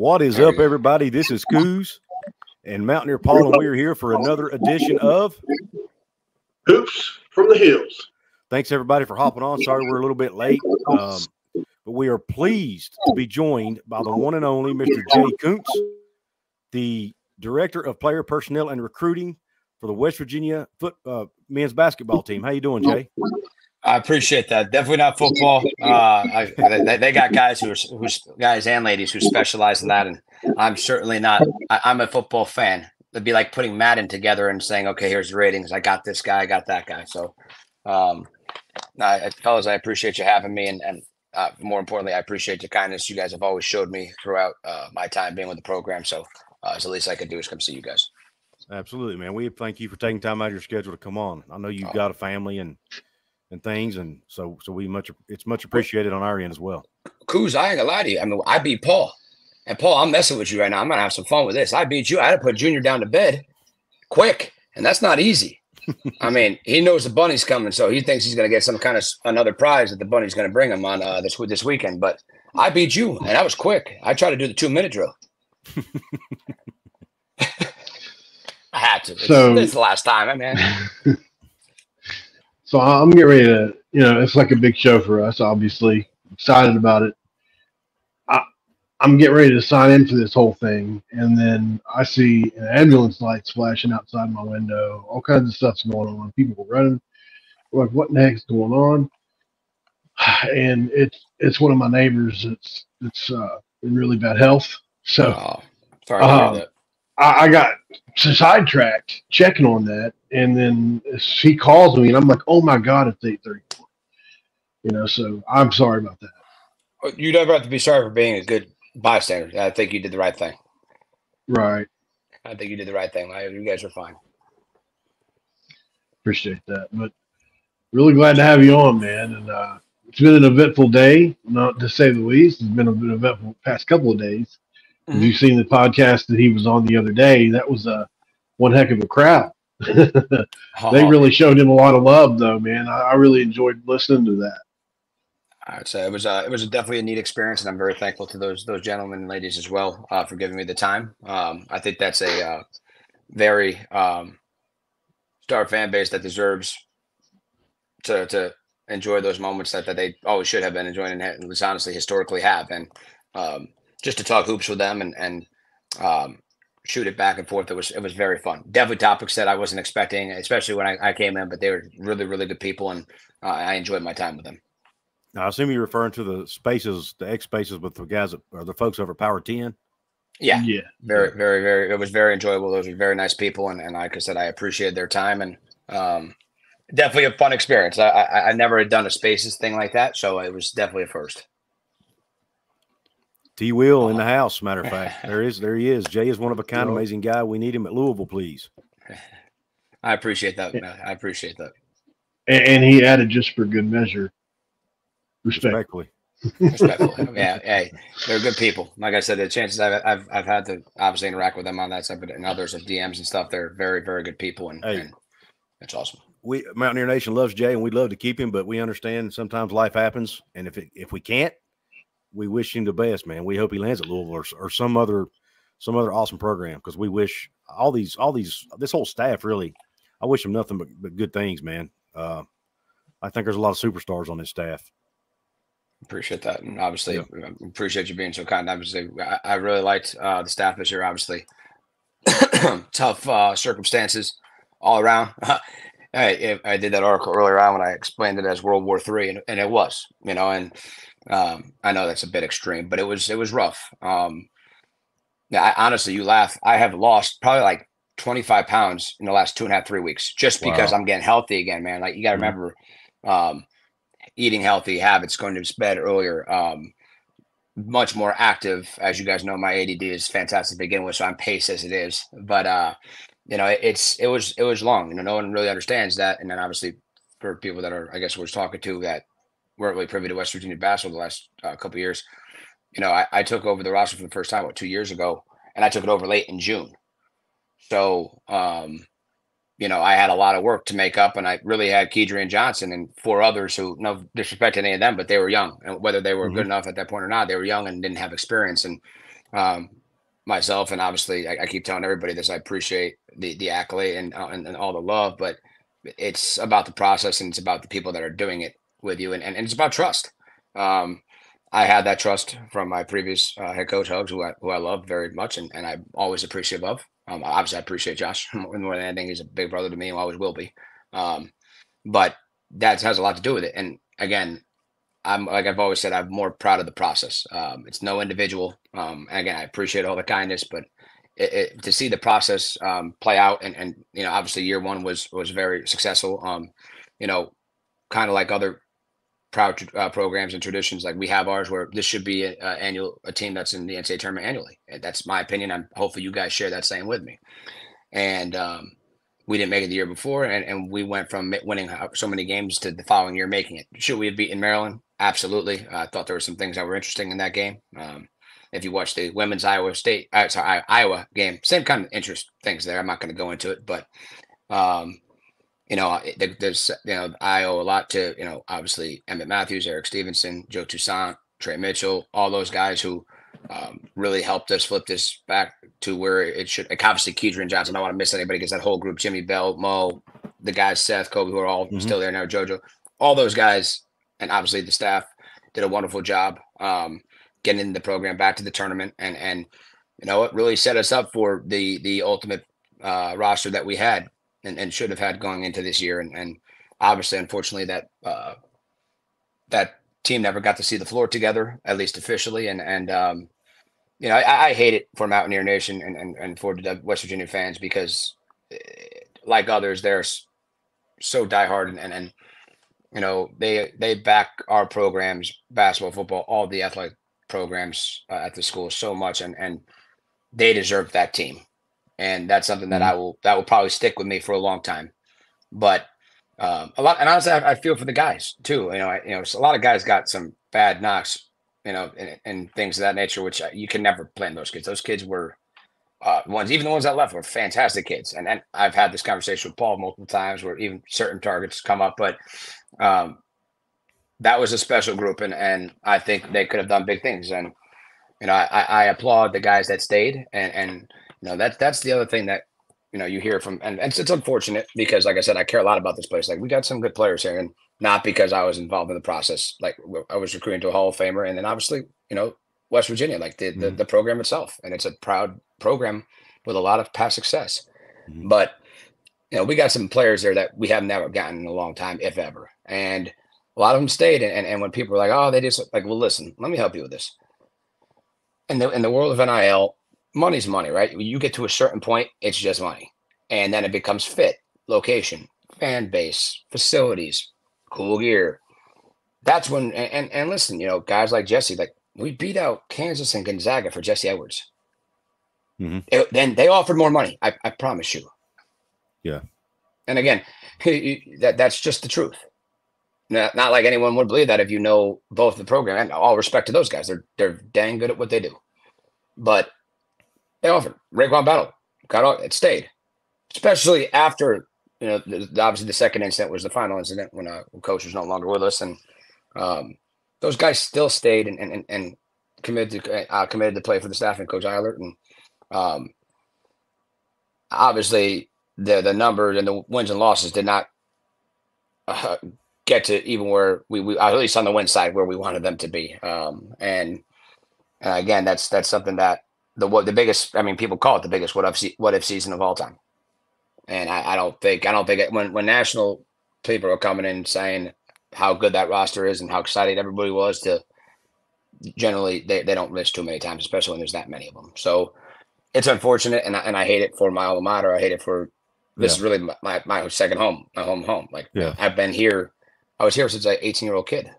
What is up, everybody? This is Couz and Mountaineer Paul, and we're here for another edition of Hoops from the Hills. Thanks, everybody, for hopping on. Sorry we're a little bit late, um, but we are pleased to be joined by the one and only Mr. Jay Kuntz, the Director of Player Personnel and Recruiting for the West Virginia foot, uh, men's basketball team. How you doing, Jay? I appreciate that. Definitely not football. Uh, I, they, they, got guys who are who's guys and ladies who specialize in that, and I'm certainly not. I, I'm a football fan. It'd be like putting Madden together and saying, "Okay, here's the ratings. I got this guy. I got that guy." So, um, I, fellas, I appreciate you having me, and, and uh, more importantly, I appreciate the kindness you guys have always showed me throughout uh, my time being with the program. So, uh, it's the least I could do is come see you guys. Absolutely, man. We thank you for taking time out of your schedule to come on. I know you've oh. got a family and and things, and so so we much it's much appreciated on our end as well. Couz, I ain't gonna lie to you. I mean, I beat Paul, and Paul, I'm messing with you right now. I'm gonna have some fun with this. I beat you. I had to put Junior down to bed quick, and that's not easy. I mean, he knows the bunny's coming, so he thinks he's gonna get some kind of another prize that the bunny's gonna bring him on uh, this this weekend. But I beat you, and I was quick. I tried to do the two minute drill. I had to. It's, so, it's the last time, I mean. So I'm getting ready to, you know, it's like a big show for us. Obviously, excited about it. I, I'm getting ready to sign in for this whole thing, and then I see an ambulance lights flashing outside my window. All kinds of stuff's going on. People were running. We're like, what the heck's going on? And it's it's one of my neighbors. It's it's uh, in really bad health. So, oh, sorry uh, I, I got sidetracked checking on that, and then he calls me, and I'm like, "Oh my god, it's 8:34." You know, so I'm sorry about that. You never have to be sorry for being a good bystander. I think you did the right thing. Right. I think you did the right thing. You guys are fine. Appreciate that, but really glad to have you on, man. And uh, it's been an eventful day, not to say the least. It's been an eventful past couple of days. Mm-hmm. Have you seen the podcast that he was on the other day? That was a one heck of a crowd. they really showed him a lot of love, though, man. I, I really enjoyed listening to that. I'd say it was a, it was definitely a neat experience, and I'm very thankful to those those gentlemen and ladies as well uh, for giving me the time. Um, I think that's a uh, very um, star fan base that deserves to to enjoy those moments that, that they always should have been enjoying and was honestly historically have. And um, just to talk hoops with them and and um, shoot it back and forth. It was it was very fun. Definitely topics that I wasn't expecting, especially when I, I came in. But they were really really good people, and uh, I enjoyed my time with them. Now, I assume you're referring to the spaces, the X spaces with the guys that, or the folks over Power Ten. Yeah, yeah, very, very, very. It was very enjoyable. Those were very nice people, and, and like I said, I appreciated their time, and um, definitely a fun experience. I, I, I never had done a spaces thing like that, so it was definitely a first. T. Will in the oh. house. Matter of fact, there is there he is. Jay is one of a kind, amazing guy. We need him at Louisville, please. I appreciate that. Man. I appreciate that. And, and, he added just for good measure. Respectfully. Respectfully. yeah. Hey, they're good people. Like I said, the chances I've, I've, I've had to obviously interact with them on that side, but and others of DMs and stuff, they're very, very good people. And, hey, and it's awesome. We Mountaineer Nation loves Jay and we'd love to keep him, but we understand sometimes life happens. And if it, if we can't, we wish him the best, man. We hope he lands at Louisville or, or some other some other awesome program because we wish all these all these this whole staff really. I wish them nothing but, but good things, man. Uh, I think there's a lot of superstars on this staff. Appreciate that, and obviously yeah. appreciate you being so kind. Obviously, I, I really liked uh, the staff this year. Obviously, tough uh, circumstances all around. I, I did that article earlier on when I explained it as World War Three, and, and it was, you know, and um, I know that's a bit extreme, but it was it was rough. Um, yeah, I, honestly, you laugh. I have lost probably like 25 pounds in the last two and a half, three weeks, just because wow. I'm getting healthy again, man. Like you got to mm-hmm. remember, um, eating healthy habits, going to bed earlier, um, much more active. As you guys know, my ADD is fantastic to begin with, so I'm paced as it is. But uh, you know, it, it's it was it was long. You know, no one really understands that, and then obviously for people that are, I guess, we're talking to that weren't really privy to West Virginia basketball the last uh, couple years. You know, I, I, took over the roster for the first time, what, two years ago, and I took it over late in June. So, um, you know, I had a lot of work to make up, and I really had Kedrian Johnson and four others who, no disrespect to any of them, but they were young, and whether they were mm-hmm. good enough at that point or not, they were young and didn't have experience. And um, myself, and obviously I, I, keep telling everybody this. I appreciate the the accolade and, uh, and, and all the love, but it's about the process and it's about the people that are doing it with you, and and, and it's about trust. Um, I had that trust from my previous uh, head coach Hugs, who I, who I love very much, and, and I'm always appreciative of. Um, obviously, I appreciate Josh more than anything. He's a big brother to me, and always will be. Um, but that has a lot to do with it. And again, I'm like I've always said, I'm more proud of the process. Um, it's no individual. Um, and again, I appreciate all the kindness, but it, it, to see the process um, play out, and and you know, obviously, year one was was very successful. Um, you know, kind of like other proud uh, programs and traditions like we have ours where this should be an annual a team that's in the NCAA tournament annually. That's my opinion. I'm hopefully you guys share that same with me. And um, we didn't make it the year before, and, and we went from winning so many games to the following year making it. Should we have beaten Maryland? Absolutely. I thought there were some things that were interesting in that game. Um, if you watch the women's Iowa State, uh, sorry, Iowa game, same kind of interest things there. I'm not going to go into it, but um, you know, there's, you know, I owe a lot to, you know, obviously Emmett Matthews, Erik Stevenson, Joe Toussaint, Tre Mitchell, all those guys who um, really helped us flip this back to where it should. Like obviously, Kedrian Johnson. I don't want to miss anybody because that whole group, Jimmy Bell, Mo, the guys, Seth, Kobe, who are all mm-hmm. still there now, JoJo, all those guys, and obviously the staff did a wonderful job um, getting the program back to the tournament, and and you know it really set us up for the the ultimate uh, roster that we had and, and should have had going into this year. And, and obviously, unfortunately, that uh, that team never got to see the floor together, at least officially. And and um, you know, I, I, hate it for Mountaineer Nation and, and and for the West Virginia fans because, eh, like others, they're so diehard and, and and you know they they back our programs, basketball, football, all the athletic programs uh, at the school so much, and and they deserve that team and that's something that mm-hmm. I will that will probably stick with me for a long time. But um, a lot, and honestly, I, I, feel for the guys too. You know, I, you know, a lot of guys got some bad knocks, you know, and, and things of that nature, which you can never blame those kids. Those kids were uh, ones, even the ones that left, were fantastic kids. And I've had this conversation with Paul multiple times, where even certain targets come up, but um, that was a special group, and and I think they could have done big things. And you know, I, I applaud the guys that stayed, and and know, that's that's the other thing that you know you hear from, and, and it's, it's unfortunate because, like I said, I care a lot about this place. Like we got some good players here, and not because I was involved in the process. Like I was recruiting to a Hall of Famer, and then obviously, you know, West Virginia, like the mm-hmm. the, the, program itself, and it's a proud program with a lot of past success. Mm-hmm. But you know, we got some players there that we have never gotten in a long time, if ever, and a lot of them stayed. And, and, and when people were like, "Oh, they just like," well, listen, let me help you with this. In the in the world of NIL, money's money, right? You get to a certain point, it's just money. And then it becomes fit, location, fan base, facilities, cool gear. That's when and, and, and listen, you know, guys like Jesse, like we beat out Kansas and Gonzaga for Jesse Edwards. Mm-hmm. It, then they offered more money. I, I promise you. Yeah. And again, that that's just the truth. Not, not like anyone would believe that if you know both the program and all respect to those guys. They're they're dang good at what they do. But they offered. RaeQuan Battle, got off, it stayed, especially after you know the, obviously the second incident was the final incident when uh, coach was no longer with us, and um, those guys still stayed and and, and committed to uh, committed to play for the staff and Coach Eilert, and um, obviously the the numbers and the wins and losses did not uh, get to even where we, we at least on the win side where we wanted them to be, um, and, and again that's that's something that the what the biggest. I mean, people call it the biggest what if what if season of all time. And I, I don't think I don't think it, when when national people are coming in saying how good that roster is and how excited everybody was to generally they, they don't miss too many times, especially when there's that many of them. So it's unfortunate and I, and I hate it for my alma mater. I hate it for this yeah. is really my, my second home, my home home. Like yeah. I've been here. I was here since I 18 year old kid.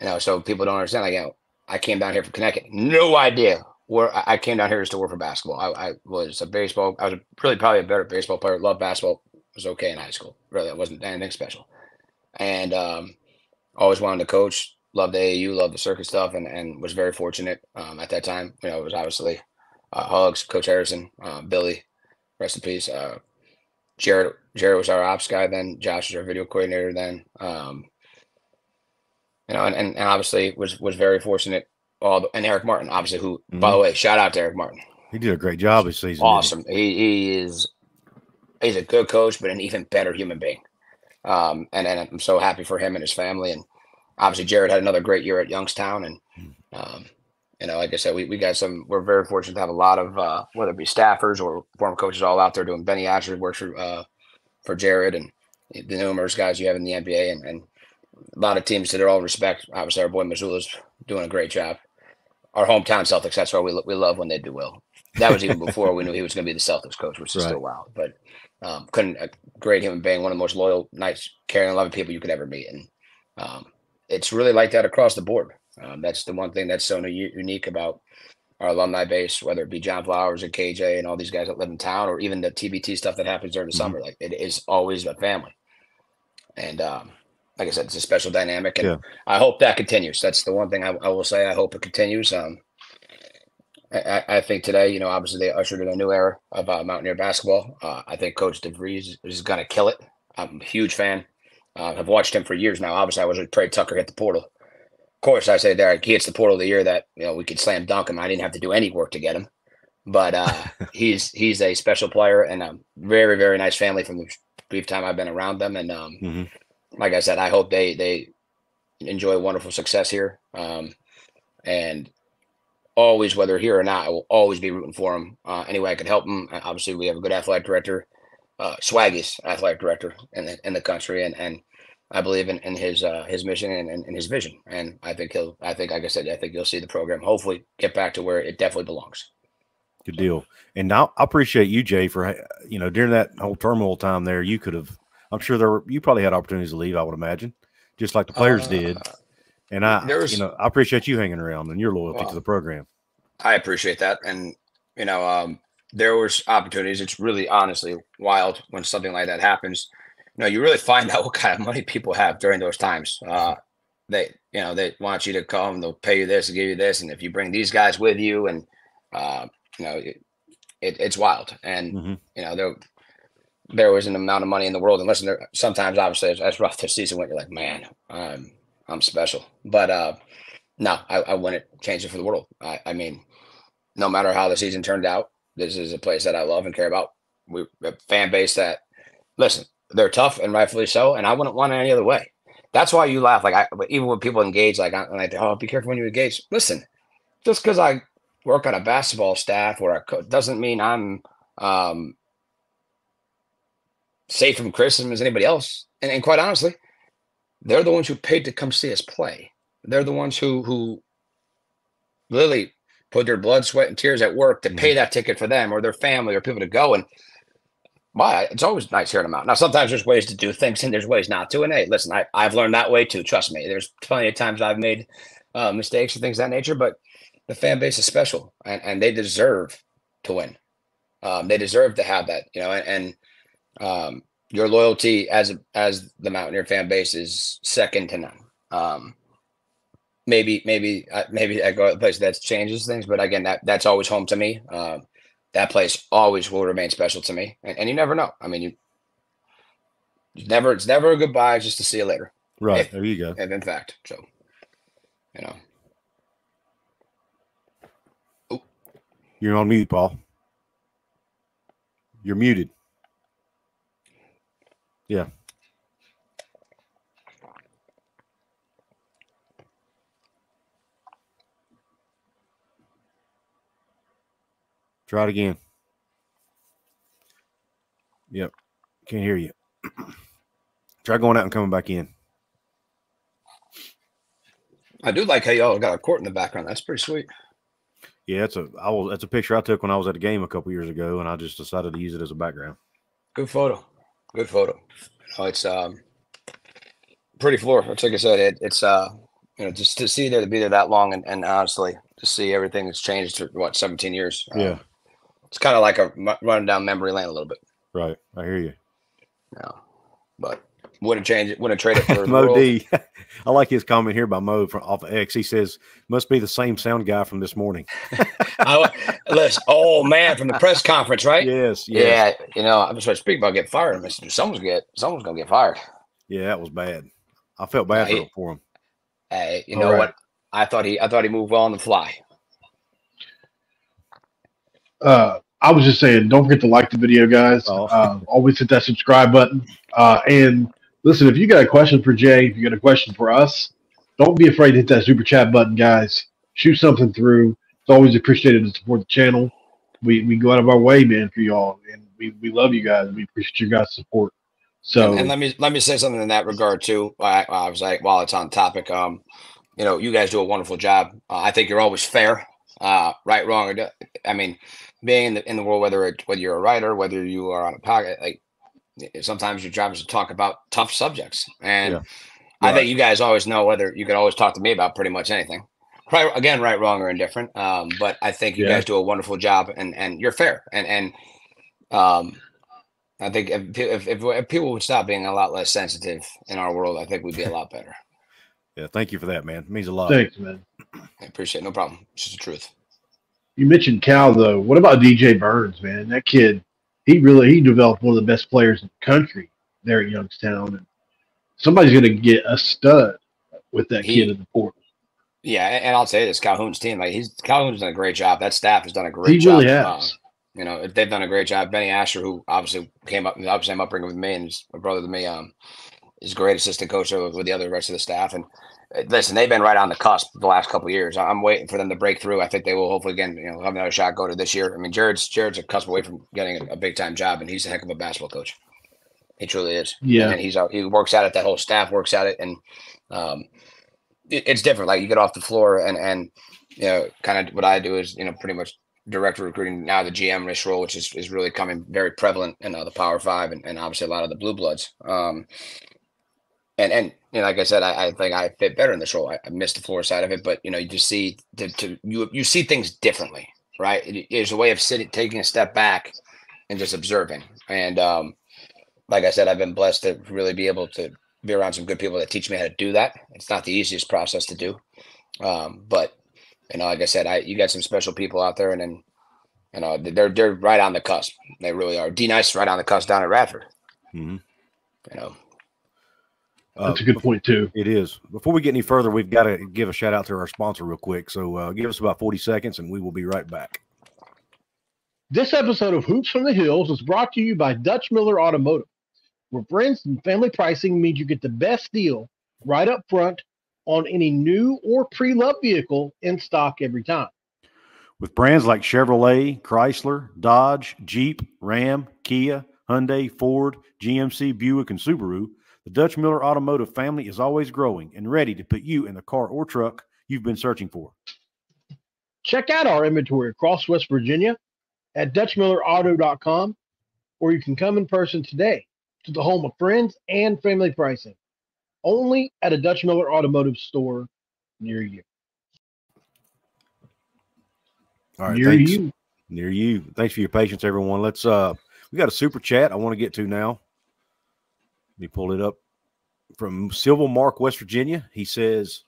You know, so people don't understand. Like, you know, I came down here from Connecticut. No idea where I came down here just to work for basketball. I, I, was a baseball. I was really probably a better baseball player. Loved basketball. Was okay in high school. Really, it wasn't anything special. And um, always wanted to coach. Loved AAU. Loved the circuit stuff, and and was very fortunate um, at that time. You know, it was obviously uh, Hugs, Coach Harrison, uh, Billy, rest in peace. Uh, Jerrod Jerrod was our ops guy then. Josh was our video coordinator then. Um, you know, and, and obviously was was very fortunate all the, and Erik Martin, obviously. Who, mm-hmm. by the way, shout out to Erik Martin. He did a great job this season. Awesome. He, he is he's a good coach, but an even better human being. Um, and, and I'm so happy for him and his family. And obviously, Jerrod had another great year at Youngstown. And, um, you know, like I said, we, we got some, we're very fortunate to have a lot of, uh, whether it be staffers or former coaches all out there doing. Benny Asher works for, uh, for Jerrod and the numerous guys you have in the NBA and, and a lot of teams to their own respect. Obviously, our boy Mazzulla's doing a great job. Our hometown Celtics, that's why we, we love when they do well. That was even before we knew he was going to be the Celtics coach, which is right. still wild. But um, couldn't a great human being, one of the most loyal, nice, caring, loving people you could ever meet, and um, it's really like that across the board. Um, that's the one thing that's so unique about our alumni base, whether it be John Flowers or KJ and all these guys that live in town, or even the TBT stuff that happens during the mm-hmm. summer. Like it is always a family, and um, like I said, it's a special dynamic, and yeah. I hope that continues. That's the one thing I, I will say. I hope it continues. Um, I, I, think today, you know, obviously they ushered in a new era of uh, Mountaineer basketball. Uh, I think Coach DeVries is going to kill it. I'm a huge fan. Uh, I've watched him for years now. Obviously, I was with Trey Tucker hit the portal. Of course, I say there he hits the portal of the year that you know we could slam dunk him. I didn't have to do any work to get him, but uh, he's he's a special player and a very very nice family from the brief time I've been around them. And um, mm-hmm. Like I said, I hope they they enjoy wonderful success here. Um, and always, whether here or not, I will always be rooting for them. Uh, any way I can help them. Obviously, we have a good athletic director, uh, swaggiest athletic director in the, in the country, and and I believe in, in his uh, his mission and, and, and, his vision. And I think he'll. I think, like I said, I think you'll see the program hopefully get back to where it definitely belongs. Good deal. And now I appreciate you, Jay, for you know during that whole turmoil time there, you could have. I'm sure there were. You probably had opportunities to leave. I would imagine, just like the players uh, did. And I, you know, I appreciate you hanging around and your loyalty well, to the program. I appreciate that, and you know, um, there was opportunities. It's really honestly wild when something like that happens. You know, you really find out what kind of money people have during those times. Uh, they, you know, they want you to come. They'll pay you this and give you this, and if you bring these guys with you, and uh, you know, it, it, it's wild. And mm-hmm. you know, there there was an amount of money in the world. And listen, there, sometimes obviously it's, it's rough this season when you're like, man, I'm I'm special. But uh, no, I, I wouldn't change it for the world. I, I mean, no matter how the season turned out, this is a place that I love and care about. We a fan base that listen, they're tough and rightfully so, and I wouldn't want it any other way. That's why you laugh. Like I, even when people engage, like I, like, oh, be careful when you engage. Listen, just because I work on a basketball staff or a co- doesn't mean I'm um, safe from criticism as anybody else. And, and quite honestly, they're the ones who paid to come see us play. They're the ones who who literally put their blood, sweat, and tears at work to mm-hmm. pay that ticket for them or their family or people to go. And my, it's always nice hearing them out. Now, sometimes there's ways to do things and there's ways not to. And hey, listen, I, I've learned that way too. Trust me. There's plenty of times I've made uh, mistakes and things of that nature, but the fan base is special and, and they deserve to win. Um, they deserve to have that, you know, and, and um, your loyalty as as the Mountaineer fan base is second to none. Um, maybe maybe uh, maybe I go to a place that changes things, but again, that that's always home to me. Um, that place always will remain special to me, and, and you never know. I mean, you, never it's never a goodbye, just to see you later. Right if, there, you go. And in fact, so you know, Ooh. you're on mute, Paul. You're muted. Yeah. Try it again. Yep. Can't hear you. Try going out and coming back in. I do like how y'all got a court in the background. That's pretty sweet. Yeah, it's a I was that's a picture I took when I was at a game a couple years ago, and I just decided to use it as a background. Good photo. Good photo. Oh, it's um pretty floor. It's like I said, it, it's uh you know just to see there to be there that long and, and honestly to see everything that's changed for what 17 years. Um, yeah. It's kind of like a running down memory lane a little bit. Right. I hear you. Yeah. But wouldn't change it. Wouldn't trade it for Mo D. I like his comment here by Mo from off of X. He says, "Must be the same sound guy from this morning." I, listen, oh man, from the press conference, right? Yes, yes. Yeah. You know, I'm just to speak about getting fired. Mister. Someone's get someone's gonna get fired. Yeah, that was bad. I felt bad yeah, for, for him. Hey, you All know right. what? I thought he I thought he moved well on the fly. Uh, I was just saying, don't forget to like the video, guys. Oh. Uh, always hit that subscribe button. Uh, and listen, if you got a question for Jay, if you got a question for us, don't be afraid to hit that super chat button, guys. Shoot something through. It's always appreciated to support the channel. We we go out of our way, man, for y'all, and we, we love you guys. We appreciate your guys' support. So and, and let me let me say something in that regard too. I, I was like, while it's on topic, um, you know, you guys do a wonderful job. Uh, I think you're always fair, uh, right, wrong, or I mean, being in the in the world, whether it, whether you're a writer, whether you are on a pocket, like sometimes your job is to talk about tough subjects, and Yeah. I Right. think you guys always know whether you can always talk to me about pretty much anything. Right, again, right, wrong, or indifferent. Um, but I think you Yeah. guys do a wonderful job, and and you're fair, and and um, I think if, if, if, if people would stop being a lot less sensitive in our world, I think we'd be a lot better. Yeah, thank you for that, man. It means a lot. thanks, man. I appreciate it. No problem. It's just the truth. You mentioned Cal though. What about DJ Burns, man? That kid, he really he developed one of the best players in the country there at Youngstown, and somebody's gonna get a stud with that He- kid in the portal. Yeah, and, I'll say this: Calhoun's team, like he's Calhoun's done a great job. That staff has done a great He job. really Uh, has. you know, they've done a great job. Benny Asher, who obviously came up, obviously I'm upbringing with me and he's a brother to me. Um, is a great assistant coach with, with the other rest of the staff. And uh, listen, they've been right on the cusp the last couple of years. I'm waiting for them to break through. I think they will hopefully again, you know, have another shot go to this year. I mean, Jerrod's Jerrod's a cusp away from getting a, a big time job, and he's a heck of a basketball coach. He truly is. Yeah. and he's out. He works at it. That whole staff works at it, and um, it, it's different. Like you get off the floor, and and you know, kind of what I do is you know pretty much director recruiting now the GM this role, which is is really coming very prevalent in uh, the Power Five, and, and obviously a lot of the blue bloods. Um, and and you know, like I said, I, I think I fit better in this role. I, I missed the floor side of it, but you know, you just see to, to you you see things differently, right? It, it's a way of sitting, taking a step back, and just observing. And um, like I said, I've been blessed to really be able to be around some good people that teach me how to do that. It's not the easiest process to do, um, but you know, like I said, I you got some special people out there, and then you know they're they're right on the cusp. They really are. D Nice right on the cusp down at Radford. hmm You know, That's a good point too. It is. Before we get any further, we've got to give a shout out to our sponsor real quick. So uh, give us about 40 seconds and we will be right back. This episode of Hoops from the Hills is brought to you by Dutch Miller Automotive, where friends and family pricing means you get the best deal right up front on any new or pre-loved vehicle in stock every time. With brands like Chevrolet, Chrysler, Dodge, Jeep, Ram, Kia, Hyundai, Ford, GMC, Buick, and Subaru, the Dutch Miller Automotive family is always growing and ready to put you in the car or truck you've been searching for. Check out our inventory across West Virginia at DutchMillerAuto.com, or you can come in person today to the home of friends and family pricing, only at a Dutch Miller Automotive store near you. All right, near thanks. you. Near you. Thanks for your patience, everyone. Let's uh we got a super chat I want to get to now. Let me pull it up from Civil Mark, West Virginia. He says,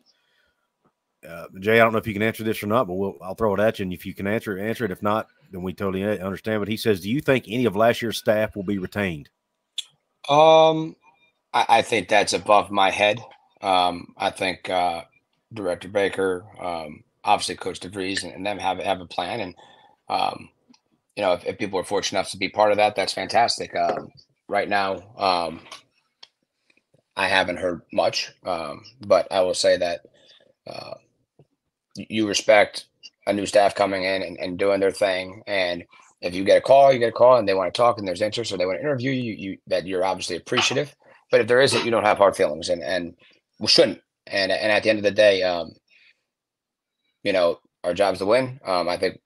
uh, Jay, I don't know if you can answer this or not, but we'll, I'll throw it at you. And if you can answer, answer it. If not, then we totally understand. But he says, Do you think any of last year's staff will be retained? Um, I, I think that's above my head. Um, I think uh, Director Baker, um, obviously Coach DeVries, and, and them have have a plan. And um, you know, if, if people are fortunate enough to be part of that, that's fantastic. Um, right now, um, I haven't heard much, um, but I will say that uh, you respect a new staff coming in and, and doing their thing, and if you get a call, you get a call, and they want to talk, and there's interest, or they want to interview you, you that you're obviously appreciative. But if there isn't, you don't have hard feelings, and and we shouldn't. And and at the end of the day, um, you know, our job's to win. Um, I think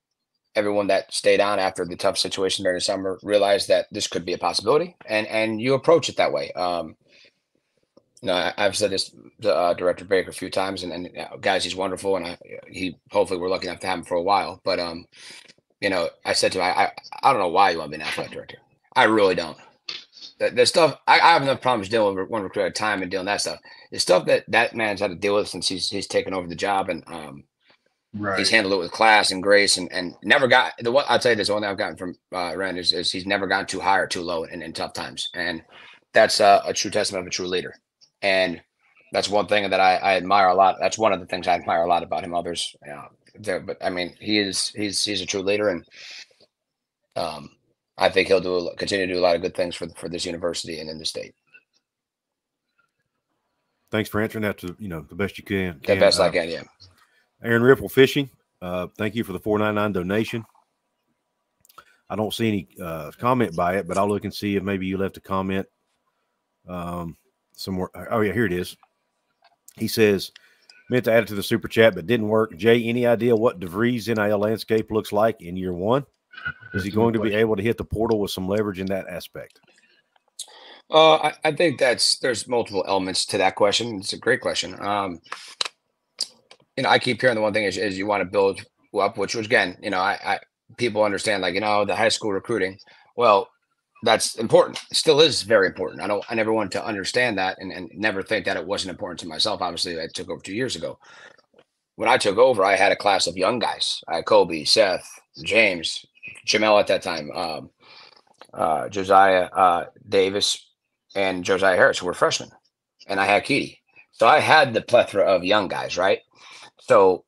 everyone that stayed on after the tough situation during the summer realized that this could be a possibility, and and you approach it that way. Um, I, I've said this to uh, Director Baker a few times, and, and uh, guys, he's wonderful, and I, he hopefully we're lucky enough to have him for a while. But um, you know, I said to him, I, I, I don't know why you want to be an athletic director. I really don't. The, the stuff I, I have enough problems dealing with one recruit at a time and dealing that stuff. The stuff that that man's had to deal with since he's he's taken over the job and um, Right. he's handled it with class and grace and, and never got the one I'll tell you this one thing I've gotten from uh Wren is, is he's never gone too high or too low in, in tough times. And that's uh, a true testament of a true leader. And That's one thing that I, I admire a lot. That's one of the things I admire a lot about him. Others, you know, there, but I mean, he is he's he's a true leader, and um, I think he'll do a, continue to do a lot of good things for for this university and in the state. Thanks for answering that to you know the best you can. The best uh, I can, yeah. Aaron Ripple Fishing, uh, thank you for the four ninety nine donation. I don't see any uh, comment by it, but I'll look and see if maybe you left a comment um, somewhere. Oh yeah, here it is. He says, meant to add it to the super chat, but didn't work. Jay, any idea what DeVries NIL landscape looks like in year one? Is he going to be able to hit the portal with some leverage in that aspect? Uh, I, I, think that's there's multiple elements to that question. It's a great question. Um, you know, I keep hearing the one thing is, is you want to build up, which was again, you know, I, I people understand like you know the high school recruiting. Well, that's important. It still is very important. I don't. I never want to understand that and, and never think that it wasn't important to myself. Obviously, I took over two years ago. When I took over, I had a class of young guys. I had Kobe, Seth, James, Jamel at that time, um, uh, Josiah uh, Davis, and Josiah Harris, who were freshmen, and I had Keedy. So I had the plethora of young guys, right? So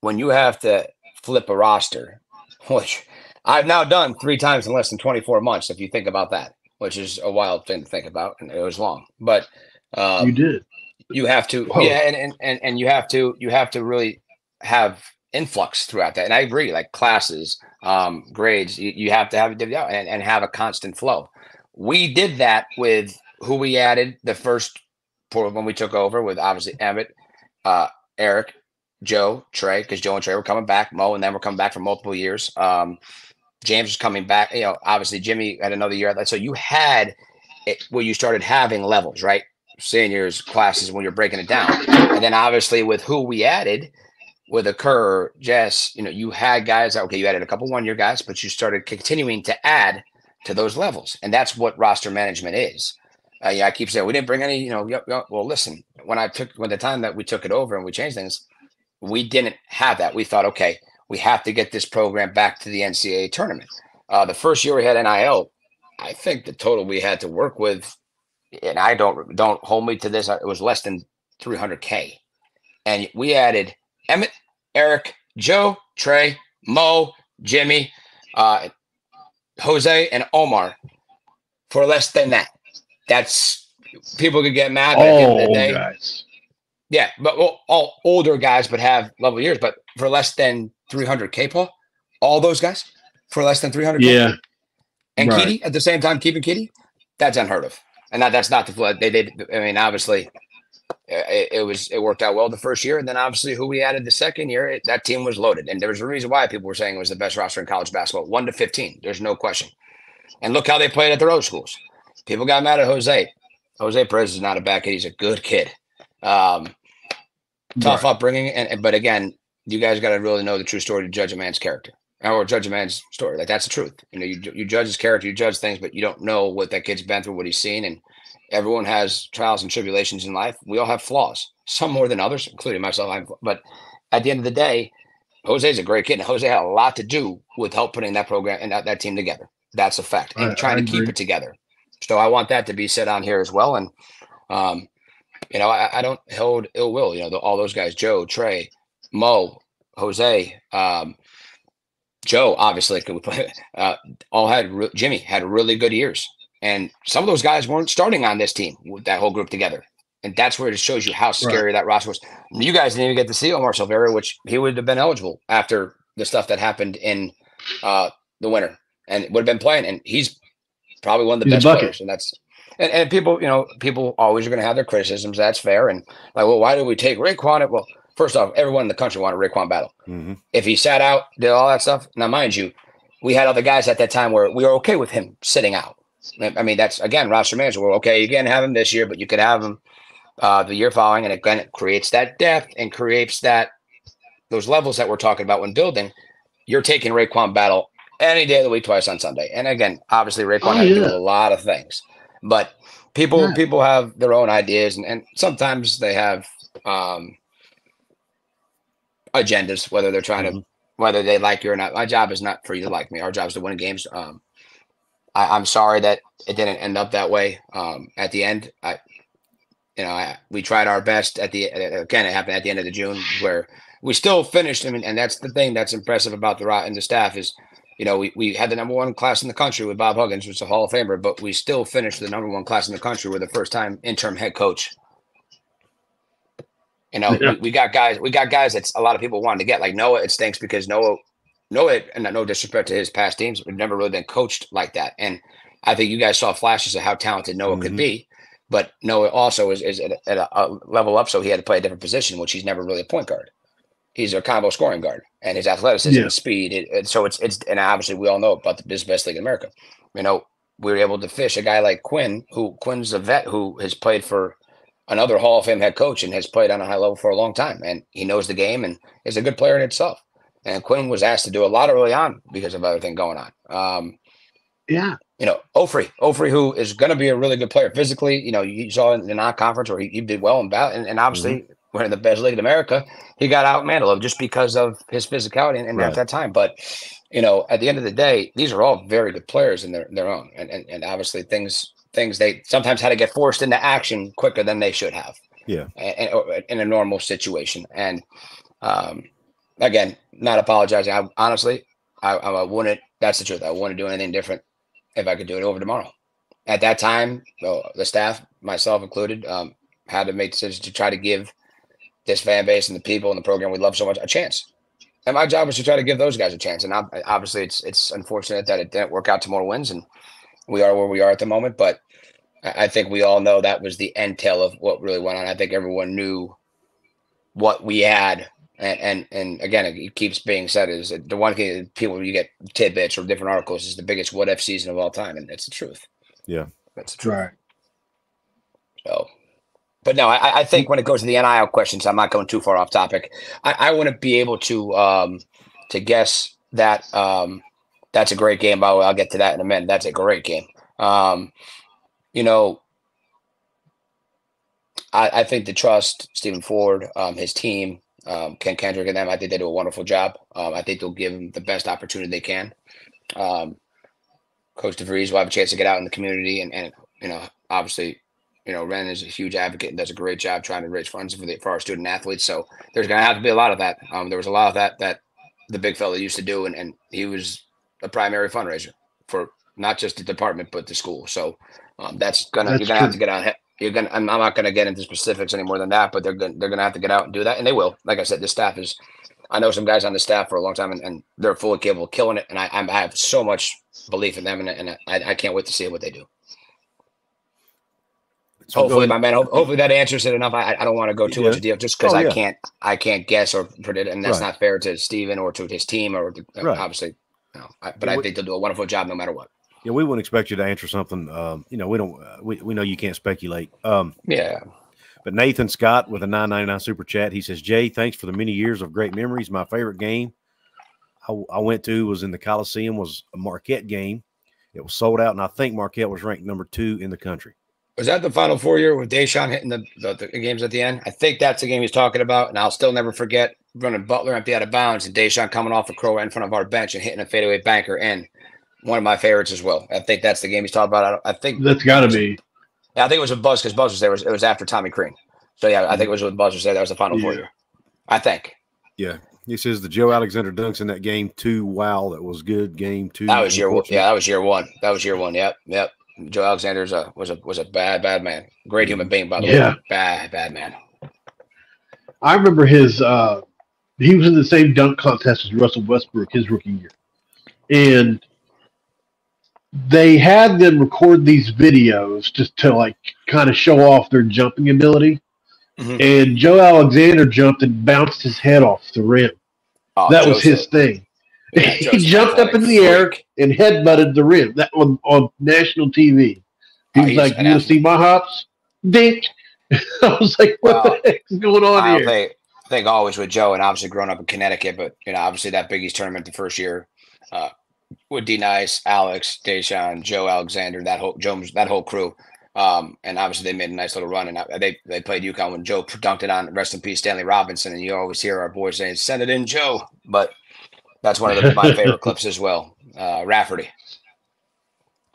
when you have to flip a roster, which I've now done three times in less than 24 months, if you think about that, which is a wild thing to think about, and it was long, but um, you did. You have to, Whoa. yeah, and, and and you have to you have to really have influx throughout that. And I agree, like classes, um, grades, you, you have to have it and, and have a constant flow. We did that with who we added the first when we took over with obviously Emmett, uh, Eric, Joe, Trey, because Joe and Trey were coming back, Mo, and then we're coming back for multiple years. Um, James was coming back. You know, obviously Jimmy had another year. So you had it where you started having levels, right? Seniors classes when you're breaking it down, and then obviously with who we added, with a Kerr, Jess, you know, you had guys that okay, you added a couple one year guys, but you started continuing to add to those levels, and that's what roster management is. Uh, yeah, I keep saying we didn't bring any. You know, well, listen, when I took when the time that we took it over and we changed things, we didn't have that. We thought, okay, we have to get this program back to the NCAA tournament. Uh, the first year we had NIL, I think the total we had to work with, and I don't don't hold me to this, it was less than 300k, and we added Emmett, Eric, Joe, Trey, Mo, Jimmy, uh, Jose, and Omar for less than that. That's people could get mad. All guys. Yeah, but well, all older guys, but have level years, but for less than 300k, Paul, all those guys for less than 300. Yeah, and right. Keedy at the same time keeping Keedy? That's unheard of. And that that's not the flood. They did. I mean, obviously, it, it, was it worked out well the first year, and then obviously who we added the second year, it, that team was loaded, and there was a reason why people were saying it was the best roster in college basketball, one to 15. There's no question. And look how they played at their own schools. People got mad at Jose. Jose Perez is not a bad kid. He's a good kid. Um, tough right. upbringing, and but again, you guys got to really know the true story to judge a man's character or judge a man's story. Like that's the truth. You know, you you judge his character, you judge things, but you don't know what that kid's been through, what he's seen, and everyone has trials and tribulations in life. We all have flaws, some more than others, including myself. I'm, but at the end of the day, Jose's a great kid, and Jose had a lot to do with help putting that program and that, that team together. That's a fact, and I, trying I to keep it together. So I want that to be said on here as well. And um, you know, I, I don't hold ill will. You know, the, all those guys, Joe, Trey, Mo, Jose, um, Joe, obviously, uh, all had re- Jimmy had really good years, and some of those guys weren't starting on this team with that whole group together. And that's where it shows you how scary right. that roster was. You guys didn't even get to see Omar Silverio, which he would have been eligible after the stuff that happened in uh, the winter, and would have been playing. And he's probably one of the he's best players. And that's and, and people, you know, people always are going to have their criticisms. That's fair. And like, well, why did we take RaeQuan? Well, first off, everyone in the country wanted RaeQuan Battle. Mm-hmm. If he sat out, did all that stuff. Now, mind you, we had other guys at that time where we were okay with him sitting out. I mean, that's again roster manager. We're okay. You can't have him this year, but you could have him uh, the year following, and again, it creates that depth and creates that those levels that we're talking about when building. You're taking RaeQuan Battle any day of the week, twice on Sunday. And again, obviously, RaeQuan oh, had yeah. to do a lot of things. But people yeah. people have their own ideas, and, and sometimes they have um, agendas, whether they're trying mm-hmm. to whether they like you or not. My job is not for you to like me. Our job is to win games. Um, I, am sorry that it didn't end up that way. Um, at the end, I you know, I, we tried our best at the again. It happened at the end of the June where we still finished. I mean, and that's the thing that's impressive about the rot and the staff is, you know, we, we had the number one class in the country with Bob Huggins, which is a Hall of Famer, but we still finished the number one class in the country with the first time interim head coach. You know, yeah. we, we, got guys, we got guys that a lot of people wanted to get like Noah. It stinks because Noah, Noah, and no disrespect to his past teams, we've never really been coached like that. And I think you guys saw flashes of how talented Noah mm-hmm. could be. But Noah also is, is at, a, at a, level up, so he had to play a different position, which he's never really a point guard. He's a combo scoring guard, and his athleticism yeah. and speed. It, it, so it's it's and obviously we all know about the this best league in America. You know, we were able to fish a guy like Quinn, who Quinn's a vet who has played for another Hall of Fame head coach and has played on a high level for a long time, and he knows the game and is a good player in itself. And Quinn was asked to do a lot early on because of other everything going on. Um, yeah, you know, Ofri, Ofri, who is going to be a really good player physically. You know, you saw in the non-conference where he, he did well in bout, and, and obviously mm-hmm. we're in the best league in America. He got out Mandela just because of his physicality and, and right. at that time. But you know, at the end of the day, these are all very good players in their their own, and and, and obviously things things they sometimes had to get forced into action quicker than they should have. Yeah, in, in a normal situation, and um, again, not apologizing. I honestly, I, I wouldn't. That's the truth. I wouldn't do anything different if I could do it over tomorrow. At that time, the staff, myself included, um, had to make decisions to try to give this fan base and the people in the program we love so much a chance. And my job was to try to give those guys a chance. And obviously, it's it's unfortunate that it didn't work out to more wins, and we are where we are at the moment. But I think we all know that was the end tail of what really went on. I think everyone knew what we had and, and and again, it keeps being said is the one thing people you get tidbits or different articles is the biggest what if season of all time, and that's the truth. Yeah, that's the truth. Right. So, but no, I, I think when it goes to the NIL questions, I'm not going too far off topic. I, I want to be able to um to guess that um that's a great game. By the way, I'll get to that in a minute. That's a great game. Um, you know, I, I think the trust Stephen Ford, um, his team, um, Ken Kendrick and them. I think they do a wonderful job. Um, I think they'll give them the best opportunity they can. Um, Coach DeVries will have a chance to get out in the community, and, and you know, obviously, you know, Wren is a huge advocate and does a great job trying to raise funds for the for our student athletes. So there's going to have to be a lot of that. Um, there was a lot of that that the big fella used to do, and, and he was a primary fundraiser for not just the department but the school. So um, that's gonna that's you're gonna true. have to get out you're gonna I'm, I'm not gonna get into specifics any more than that, but they're gonna they're gonna have to get out and do that, and they will. Like I said, the staff is. I know some guys on the staff for a long time, and, and they're fully capable of killing it. And I, I have so much belief in them, and, and I, I can't wait to see what they do. So hopefully, my man. Hopefully, that answers it enough. I, I don't want to go too yeah. much deal just because oh, I can't. I can't guess or predict, and that's right. not fair to Steven or to his team or to, right. obviously. No, I, but I think they'll do a wonderful job no matter what yeah, we wouldn't expect you to answer something. Um, you know, we don't. Uh, we, we know you can't speculate. Um, yeah. But Nathan Scott with a nine ninety nine super chat. He says, "Jay, thanks for the many years of great memories. My favorite game I, I went to was in the Coliseum. Was a Marquette game. It was sold out, and I think Marquette was ranked number two in the country. Was that the Final Four year with Da'Sean hitting the, the, the, games at the end? I think that's the game he's talking about, and I'll still never forget running Butler empty out of bounds and Da'Sean coming off a crow in front of our bench and hitting a fadeaway banker in one of my favorites as well. I think that's the game he's talking about. I, I think that's got to be. Yeah, I think it was with Buzz because Buzz was there. It was, it was after Tommy Crean. So yeah, I think it was with Buzz was there. That was the final yeah. four year. I think. Yeah, he says the Joe Alexander dunks in that game two. Wow, that was good. Game two. That was year one. Yeah, that was year one. That was year one. Yep, yep. Joe Alexander's a was a was a bad bad man. Great human being by the yeah. way. Bad bad man. I remember his. uh He was in the same dunk contest as Russell Westbrook his rookie year, and they had them record these videos just to like kind of show off their jumping ability. Mm-hmm. And Joe Alexander jumped and bounced his head off the rim. Oh, that was his thing. Yeah, he jumped up in the air and headbutted the rim. That on, on national TV. He oh, was like, "You see my hops, dink." I was like, "What well, the heck is going on I here?" Think, I think always with Joe, and obviously growing up in Connecticut, but you know, obviously that Big East tournament the first year, uh, with D Nice, Alex, Da'Sean, Joe Alexander, that whole Joe, that whole crew. Um, and obviously they made a nice little run, and they they played UConn when Joe dunked it on rest in peace Stanley Robinson, and you always hear our boys saying "Send it in, Joe," but that's one of the, my favorite clips as well. Uh, Raftery.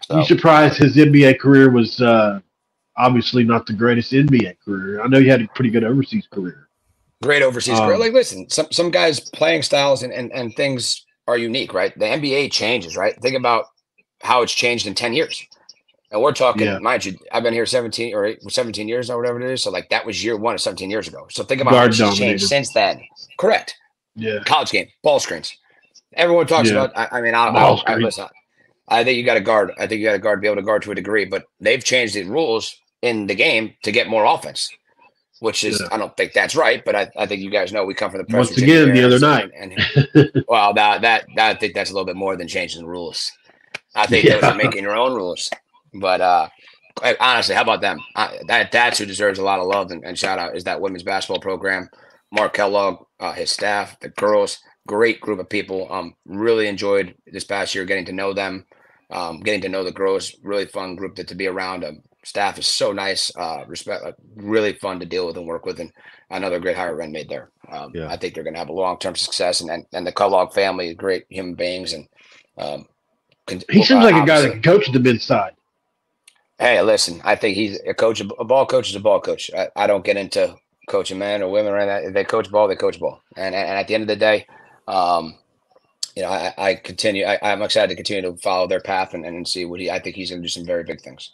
So, you surprised his NBA career was uh, obviously not the greatest NBA career. I know you had a pretty good overseas career. Great overseas um, career. Like, listen, some some guys' playing styles and, and and things are unique, right? The NBA changes, right? Think about how it's changed in ten years. And we're talking, yeah. mind you, I've been here 17 or 17 years or whatever it is. So like that was year one of 17 years ago. So think about Guard how changed since then. Correct. Yeah. College game, ball screens. Everyone talks yeah. about. I, I mean, I, I, I, listen. I think you got to guard. I think you got to guard to be able to guard to a degree. But they've changed the rules in the game to get more offense, which is yeah. I don't think that's right. But I, I think you guys know we come from the press once again the other night. And, and well, that, that that I think that's a little bit more than changing the rules. I think yeah. those are making your own rules. But uh honestly, how about them? I, that that's who deserves a lot of love and, and, shout out is that women's basketball program. Mark Kellogg, uh, his staff, the girls great group of people. Um, really enjoyed this past year getting to know them, um, getting to know the girls. Really fun group to, to be around. Um, staff is so nice. Uh, respect, uh, really fun to deal with and work with, and another great hire Wren made there. Um, yeah. I think they're going to have a long term success, and, and and the Kellogg family, great human beings, and um, con- he seems like a guy that can coach the mid side. Hey, listen, I think he's a coach. A ball coach is a ball coach. I, I don't get into coaching men or women or anything. If they coach ball, they coach ball. And, and, and at the end of the day, um, you know, I, I continue. I, am excited to continue to follow their path and, and see what he. I think he's going to do some very big things.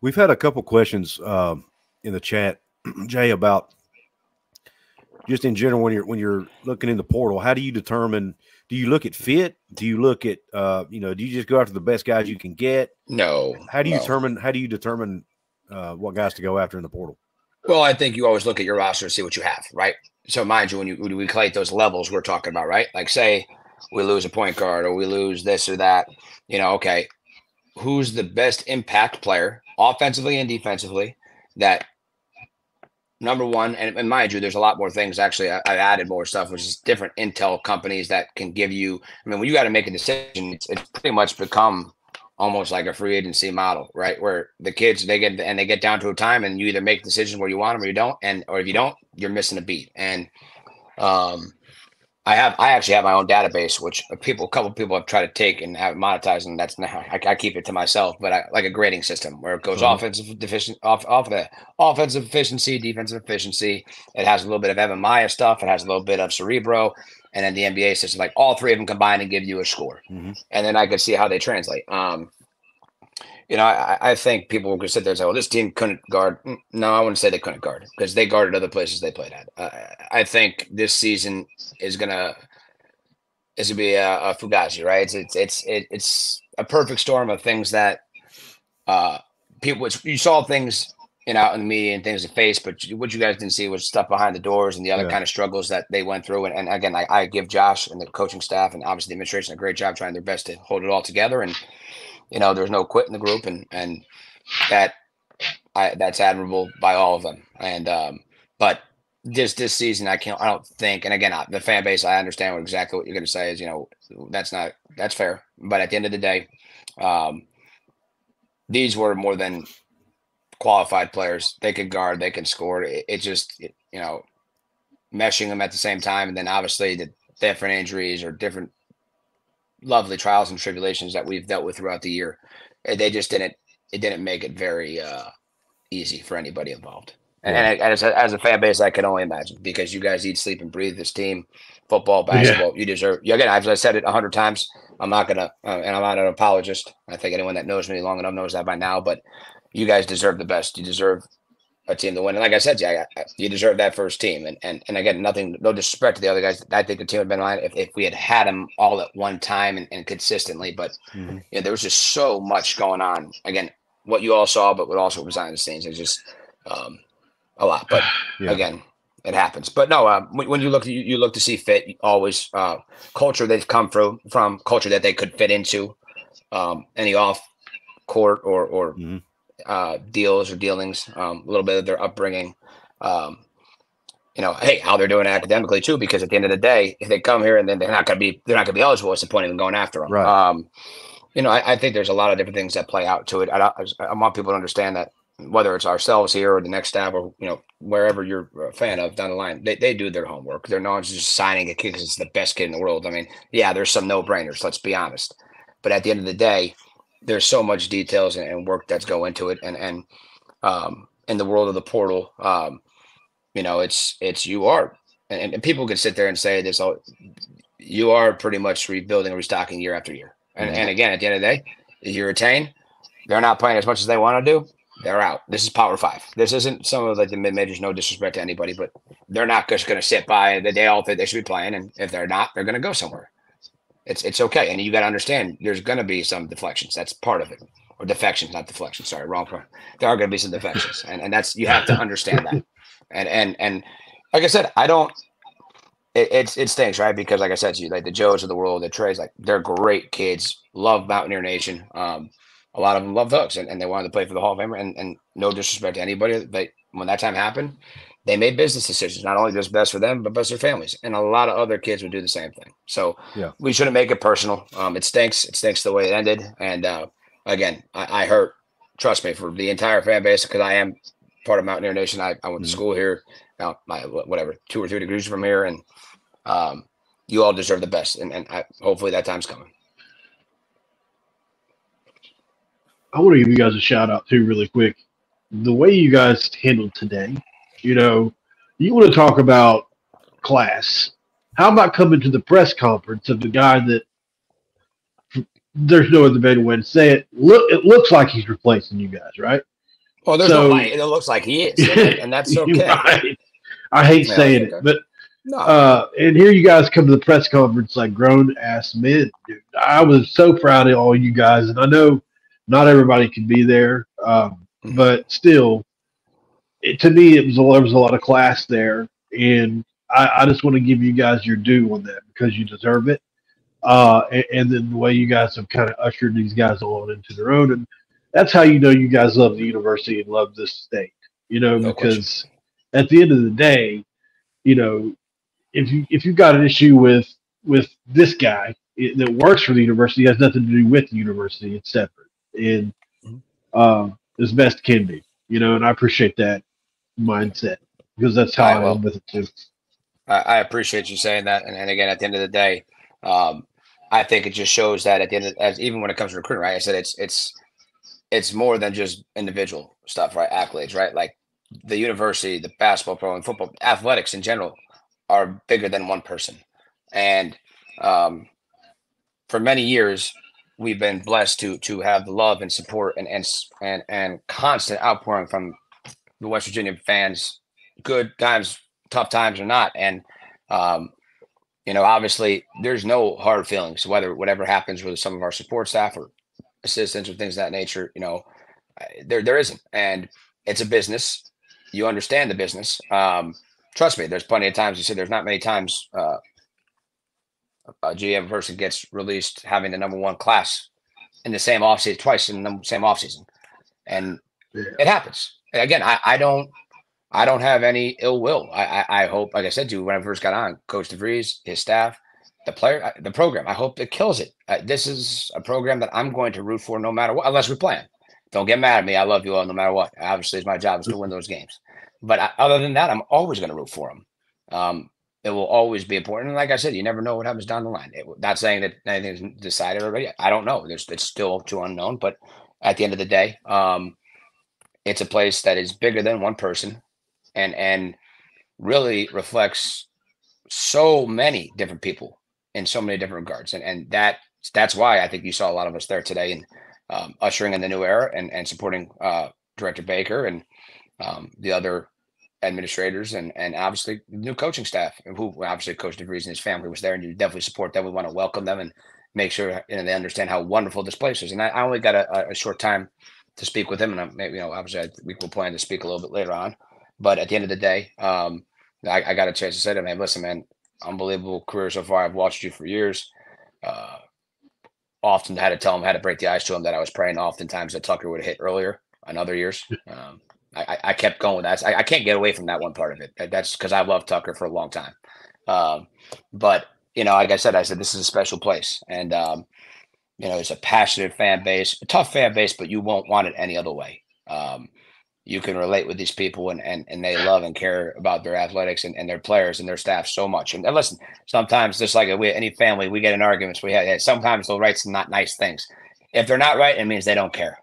We've had a couple questions uh, in the chat, Jay, about just in general when you're when you're looking in the portal. How do you determine? Do you look at fit? Do you look at uh, you know? Do you just go after the best guys you can get? No. How do you no. determine? How do you determine uh, what guys to go after in the portal? Well, I think you always look at your roster and see what you have, right? so mind you, when you when we collate those levels we're talking about, right? Like say we lose a point guard or we lose this or that, you know, okay, who's the best impact player offensively and defensively that number one, and, and, mind you, there's a lot more things. Actually, I, have added more stuff, which is different intel companies that can give you. I mean, when you got to make a decision, it's, it's pretty much become almost like a free agency model, right? Where the kids they get and they get down to a time, and you either make decisions where you want them or you don't, and or if you don't, you're missing a beat. And um, I have I actually have my own database, which people a couple people have tried to take and have monetized, and that's not I, I keep it to myself. But I like a grading system where it goes mm-hmm. offensive deficient off off the offensive efficiency, defensive efficiency. It has a little bit of Evan Miya stuff. It has a little bit of Cerebro and then the NBA system, like all three of them combined and give you a score. Mm-hmm. And then I could see how they translate. Um, you know, I, I think people could sit there and say, well, this team couldn't guard. Mm, no, I wouldn't say they couldn't guard because they guarded other places they played at. Uh, I think this season is going to is going to be a, a fugazi, right? It's, it's, it's, it's a perfect storm of things that uh, people, you saw things you know, out in the media and things to face. But what you guys didn't see was stuff behind the doors and the other yeah. kind of struggles that they went through. And, and again, I, I, give Josh and the coaching staff and obviously the administration a great job trying their best to hold it all together. And you know, there's no quit in the group, and and that I that's admirable by all of them. And um, but this this season, I can't. I don't think. And again, the fan base, I understand what exactly what you're going to say is. You know, that's not that's fair. But at the end of the day, um, these were more than qualified players. They could guard, they can score. It, it just, it, you know, meshing them at the same time. And then obviously the different injuries or different lovely trials and tribulations that we've dealt with throughout the year. They just didn't, it didn't make it very uh, easy for anybody involved. And, and as, a, as a fan base, I can only imagine because you guys eat, sleep, and breathe this team, football, basketball. Yeah. You deserve. You again, as I said it a hundred times, I'm not gonna, uh, and I'm not an apologist. I think anyone that knows me long enough knows that by now. But you guys deserve the best. You deserve a team to win. And like I said, yeah, you deserve that first team. And and and again, nothing, no disrespect to the other guys. I think the team would have been fine if, if we had had them all at one time and, and consistently. But mm-hmm. you know, there was just so much going on. Again, what you all saw, but what also was behind the scenes is just um, a lot. But yeah. again, it happens. But no, when, when, you look, you, you look to see fit. Always uh, culture they've come from from culture that they could fit into. Um, any off court or or mm-hmm uh, deals or dealings, um, a little bit of their upbringing, um, you know, hey, how they're doing academically too, because at the end of the day, if they come here and then they're not going to be, they're not going to be eligible, what's the point of going after them? Right. Um, you know, I, I, think there's a lot of different things that play out to it. I, I, want people to understand that whether it's ourselves here or the next staff or, you know, wherever you're a fan of down the line, they, they do their homework. They're not just signing a kid because it's the best kid in the world. I mean, yeah, there's some no brainers, let's be honest. But at the end of the day, there's so much details and, and, work that's go into it, and and um, in the world of the portal, um, you know, it's it's you are, and, and people can sit there and say this, all, you are pretty much rebuilding and restocking year after year, and mm-hmm. and again, at the end of the day, you retain, they're not playing as much as they want to do. They're out. This is Power Five. This isn't some of like the mid majors. No disrespect to anybody, but they're not just going to sit by. They all think they should be playing, and if they're not, they're going to go somewhere. It's it's okay, and you got to understand there's going to be some deflections. That's part of it, or defections, not deflections. Sorry, wrong. Part. There are going to be some defections, and and that's you have to understand that. And and and like I said, I don't. It, it's it's things right because like I said to you, like the Joes of the world, the Treys, like they're great kids. Love Mountaineer Nation. Um, a lot of them love Hugs, and, and they wanted to play for the Hall of Famer. And, and no disrespect to anybody, but when that time happened, they made business decisions, not only just best for them, but best for their families. And a lot of other kids would do the same thing. So yeah. we shouldn't make it personal. Um, it stinks. It stinks the way it ended. And uh, again, I, I, hurt, trust me, for the entire fan base because I am part of Mountaineer Nation. I, I went mm-hmm. to school here, now my whatever, two or three degrees from here. And um, you all deserve the best. And, and I, hopefully that time's coming. I want to give you guys a shout out too, really quick. The way you guys handled today, you know, you want to talk about class. How about coming to the press conference of the guy that there's no other way to say it. Look, it looks like he's replacing you guys, right? Well, there's so, no way. It looks like he is, and that's okay. right. I hate saying okay. it, but no. Uh, and here you guys come to the press conference like grown ass men. Dude. I was so proud of all you guys, and I know not everybody can be there, um, mm-hmm. but still, it, to me, it was a, there was a lot of class there, and I, I just want to give you guys your due on that because you deserve it. Uh, and, and, then the way you guys have kind of ushered these guys on into their own, and that's how you know you guys love the university and love this state. You know, no because question. at the end of the day, you know, if you if you've got an issue with with this guy that works for the university, has nothing to do with the university. It's separate and uh, as best can be. You know, and I appreciate that mindset because that's how I, I am with it too. I, appreciate you saying that, and, and again, at the end of the day, um, I think it just shows that at the end, of, as even when it comes to recruiting, right? I said it's it's it's more than just individual stuff, right? Accolades, right? Like the university, the basketball program, football, athletics in general are bigger than one person, and um, for many years, we've been blessed to to have the love and support and and and, and constant outpouring from the West Virginia fans, good times, tough times or not. And um, you know, obviously, there's no hard feelings whether whatever happens with some of our support staff or assistants or things of that nature. You know, there there isn't, and it's a business. You understand the business. Um, trust me, there's plenty of times. You said there's not many times uh, a GM person gets released having the number one class in the same offseason twice in the same offseason. And yeah. it happens. Again, I, I don't I don't have any ill will. I, I, I hope, like I said to you when I first got on, Coach DeVries, his staff, the player, the program. I hope it kills it. Uh, this is a program that I'm going to root for no matter what, unless we plan. Don't get mad at me. I love you all no matter what. Obviously, it's my job is to win those games. But I, uh, other than that, I'm always going to root for them. Um, it will always be important. And like I said, you never know what happens down the line. It, not saying that anything's decided already. I don't know. There's it's still too unknown. But at the end of the day, um, it's a place that is bigger than one person, and and really reflects so many different people in so many different regards. And and that that's why I think you saw a lot of us there today and um, ushering in the new era and and supporting uh, Director Baker and um, the other administrators and and obviously new coaching staff who obviously Coach DeVries and his family was there and you definitely support them. We want to welcome them and make sure you know, they understand how wonderful this place is. And I, I only got a, a, short time to speak with him, and I'm maybe you know obviously I, we will plan to speak a little bit later on. But at the end of the day, um, I, I, got a chance to say to him, "Man, listen, man, unbelievable career so far. I've watched you for years." Uh, often had to tell him, had to break the ice to him that I was praying oftentimes that Tucker would have hit earlier on other years. Um, I, I kept going with that. I, I, can't get away from that one part of it. That's because I love Tucker for a long time. Um, but you know, like I said, I said this is a special place, and um, you know, it's a passionate fan base, a tough fan base, but you won't want it any other way. Um, you can relate with these people, and and, and they love and care about their athletics and, and their players and their staff so much. And, and listen, sometimes just like we, any family, we get in arguments. We have sometimes they'll write some not nice things. If they're not right, it means they don't care.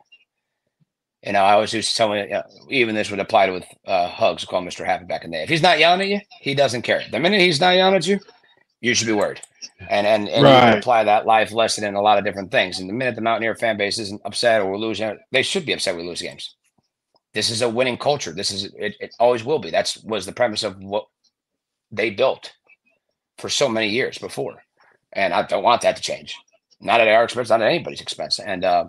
You know, I always used to tell me, you know, even this would apply to with uh, Hugs, call Mr. Happy back in the day. If he's not yelling at you, he doesn't care. The minute he's not yelling at you, you should be worried. And and, and right. you can apply that life lesson in a lot of different things. And the minute the Mountaineer fan base isn't upset or we're losing, they should be upset we lose games. This is a winning culture. This is it, it always will be. That's was the premise of what they built for so many years before. And I don't want that to change. Not at our expense, not at anybody's expense. And uh,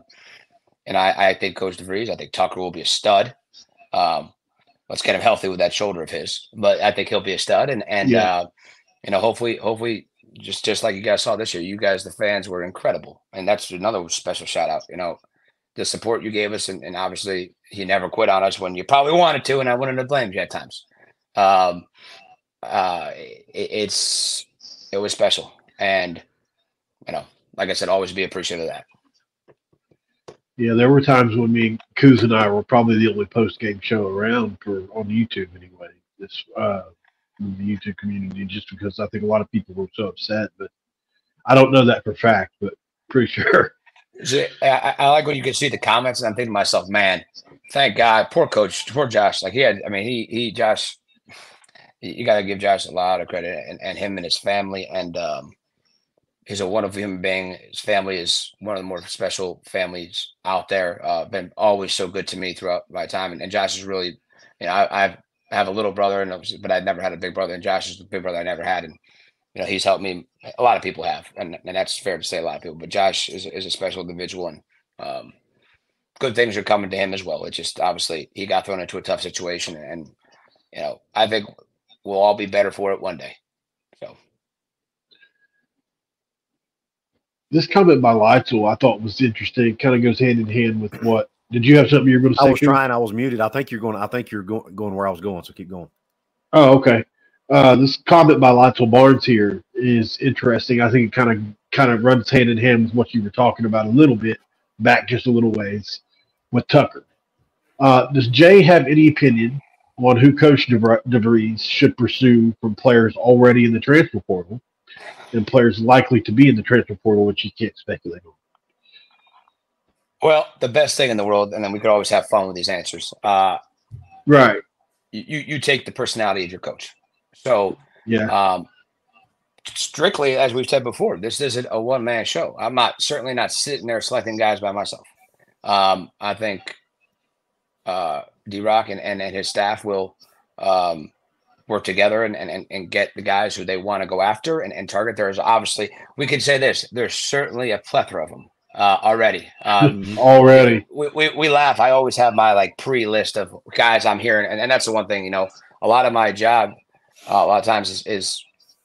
and I, I think Coach DeVries, I think Tucker will be a stud. Um, let's get him healthy with that shoulder of his. But I think he'll be a stud. And and yeah. uh, you know, hopefully, hopefully, just just like you guys saw this year, you guys, the fans, were incredible. And that's another special shout out. You know, the support you gave us, and, and obviously, he never quit on us when you probably wanted to, and I wouldn't have blamed you at times. Um, uh, it, it's it was special, and you know, like I said, always be appreciative of that. Yeah, there were times when me Couz and I were probably the only post game show around for on YouTube anyway. This uh, the YouTube community, just because I think a lot of people were so upset. But I don't know that for fact, but pretty sure. I, I like when you can see the comments, and I'm thinking to myself, man, thank God, poor coach, poor Josh. Like he had, I mean, he he Josh, you got to give Josh a lot of credit, and, and him and his family, and um, he's a wonderful human being. His family is one of the more special families out there. Uh, been always so good to me throughout my time, and, and Josh is really, you know, I, I've I have a little brother, and but I'd never had a big brother, and Josh is the big brother I never had, and you know he's helped me. A lot of people have, and, and that's fair to say. A lot of people, but Josh is is a special individual, and um, good things are coming to him as well. It's just obviously he got thrown into a tough situation, and you know I think we'll all be better for it one day. So this comment by Lytle I thought was interesting. Kind of goes hand in hand with what. Did you have something you were going to say? I was trying. I was muted. I think you're going. I think you're going going where I was going. So keep going. Oh, okay. Uh, this comment by Lytle Barnes here is interesting. I think it kind of kind of runs hand in hand with what you were talking about a little bit back just a little ways with Tucker. Uh, does Jay have any opinion on who Coach DeVries should pursue from players already in the transfer portal and players likely to be in the transfer portal, which you can't speculate on? Well, the best thing in the world, and then we could always have fun with these answers. Uh, right. You you take the personality of your coach. So yeah. Um, strictly, as we've said before, this isn't a one man show. I'm not certainly not sitting there selecting guys by myself. Um, I think uh, D Rock and, and, and his staff will um, work together and, and, and get the guys who they want to go after and, and target. There's obviously, we could say this, there's certainly a plethora of them uh, already. Um, already. We, we, we, laugh. I always have my like pre list of guys I'm hearing. And, and that's the one thing, you know, a lot of my job, uh, a lot of times is, is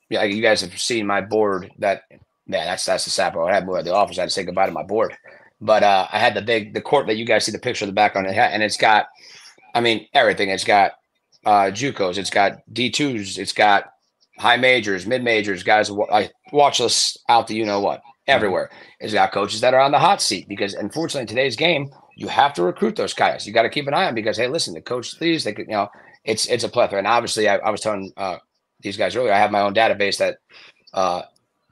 yeah, you guys have seen my board that, yeah, that's, that's the sad part. I had more at the office. I had to say goodbye to my board. But uh, I had the big, the court that you guys see the picture of the background, and it's got, I mean, everything. It's got uh, JUCOs, it's got D2s, it's got high majors, mid majors, guys. I watch this out the you know what everywhere. It's got coaches that are on the hot seat because unfortunately in today's game, you have to recruit those guys. You got to keep an eye on because hey, listen, the coach these they could you know it's it's a plethora. And obviously, I, I was telling uh, these guys earlier, I have my own database that uh,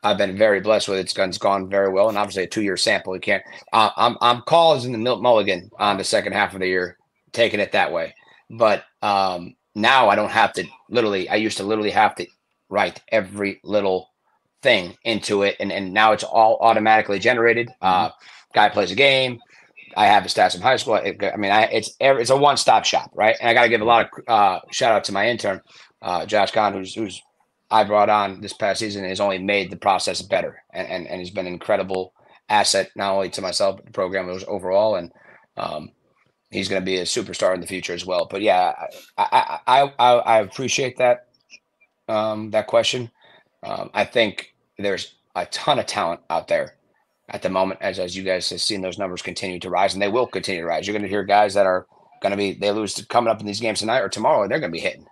I've been very blessed with. It's gone, it's gone very well, and obviously a two year sample. You can't. Uh, I'm I'm calling the Milt Mulligan on the second half of the year, taking it that way. But um, now I don't have to literally. I used to literally have to write every little thing into it, and and now it's all automatically generated. Mm-hmm. Uh, guy plays a game. I have the stats from high school. I mean, I, it's it's a one stop shop, right? And I got to give a lot of uh, shout out to my intern, uh, Josh Kahn, who's who's I brought on this past season has only made the process better, and and, and he's been an incredible asset not only to myself but the program overall, and um, he's going to be a superstar in the future as well. But yeah, I I I, I appreciate that um, that question. Um, I think there's a ton of talent out there at the moment, as as you guys have seen those numbers continue to rise, and they will continue to rise. You're going to hear guys that are going to be they lose coming up in these games tonight or tomorrow, and they're going to be hitting.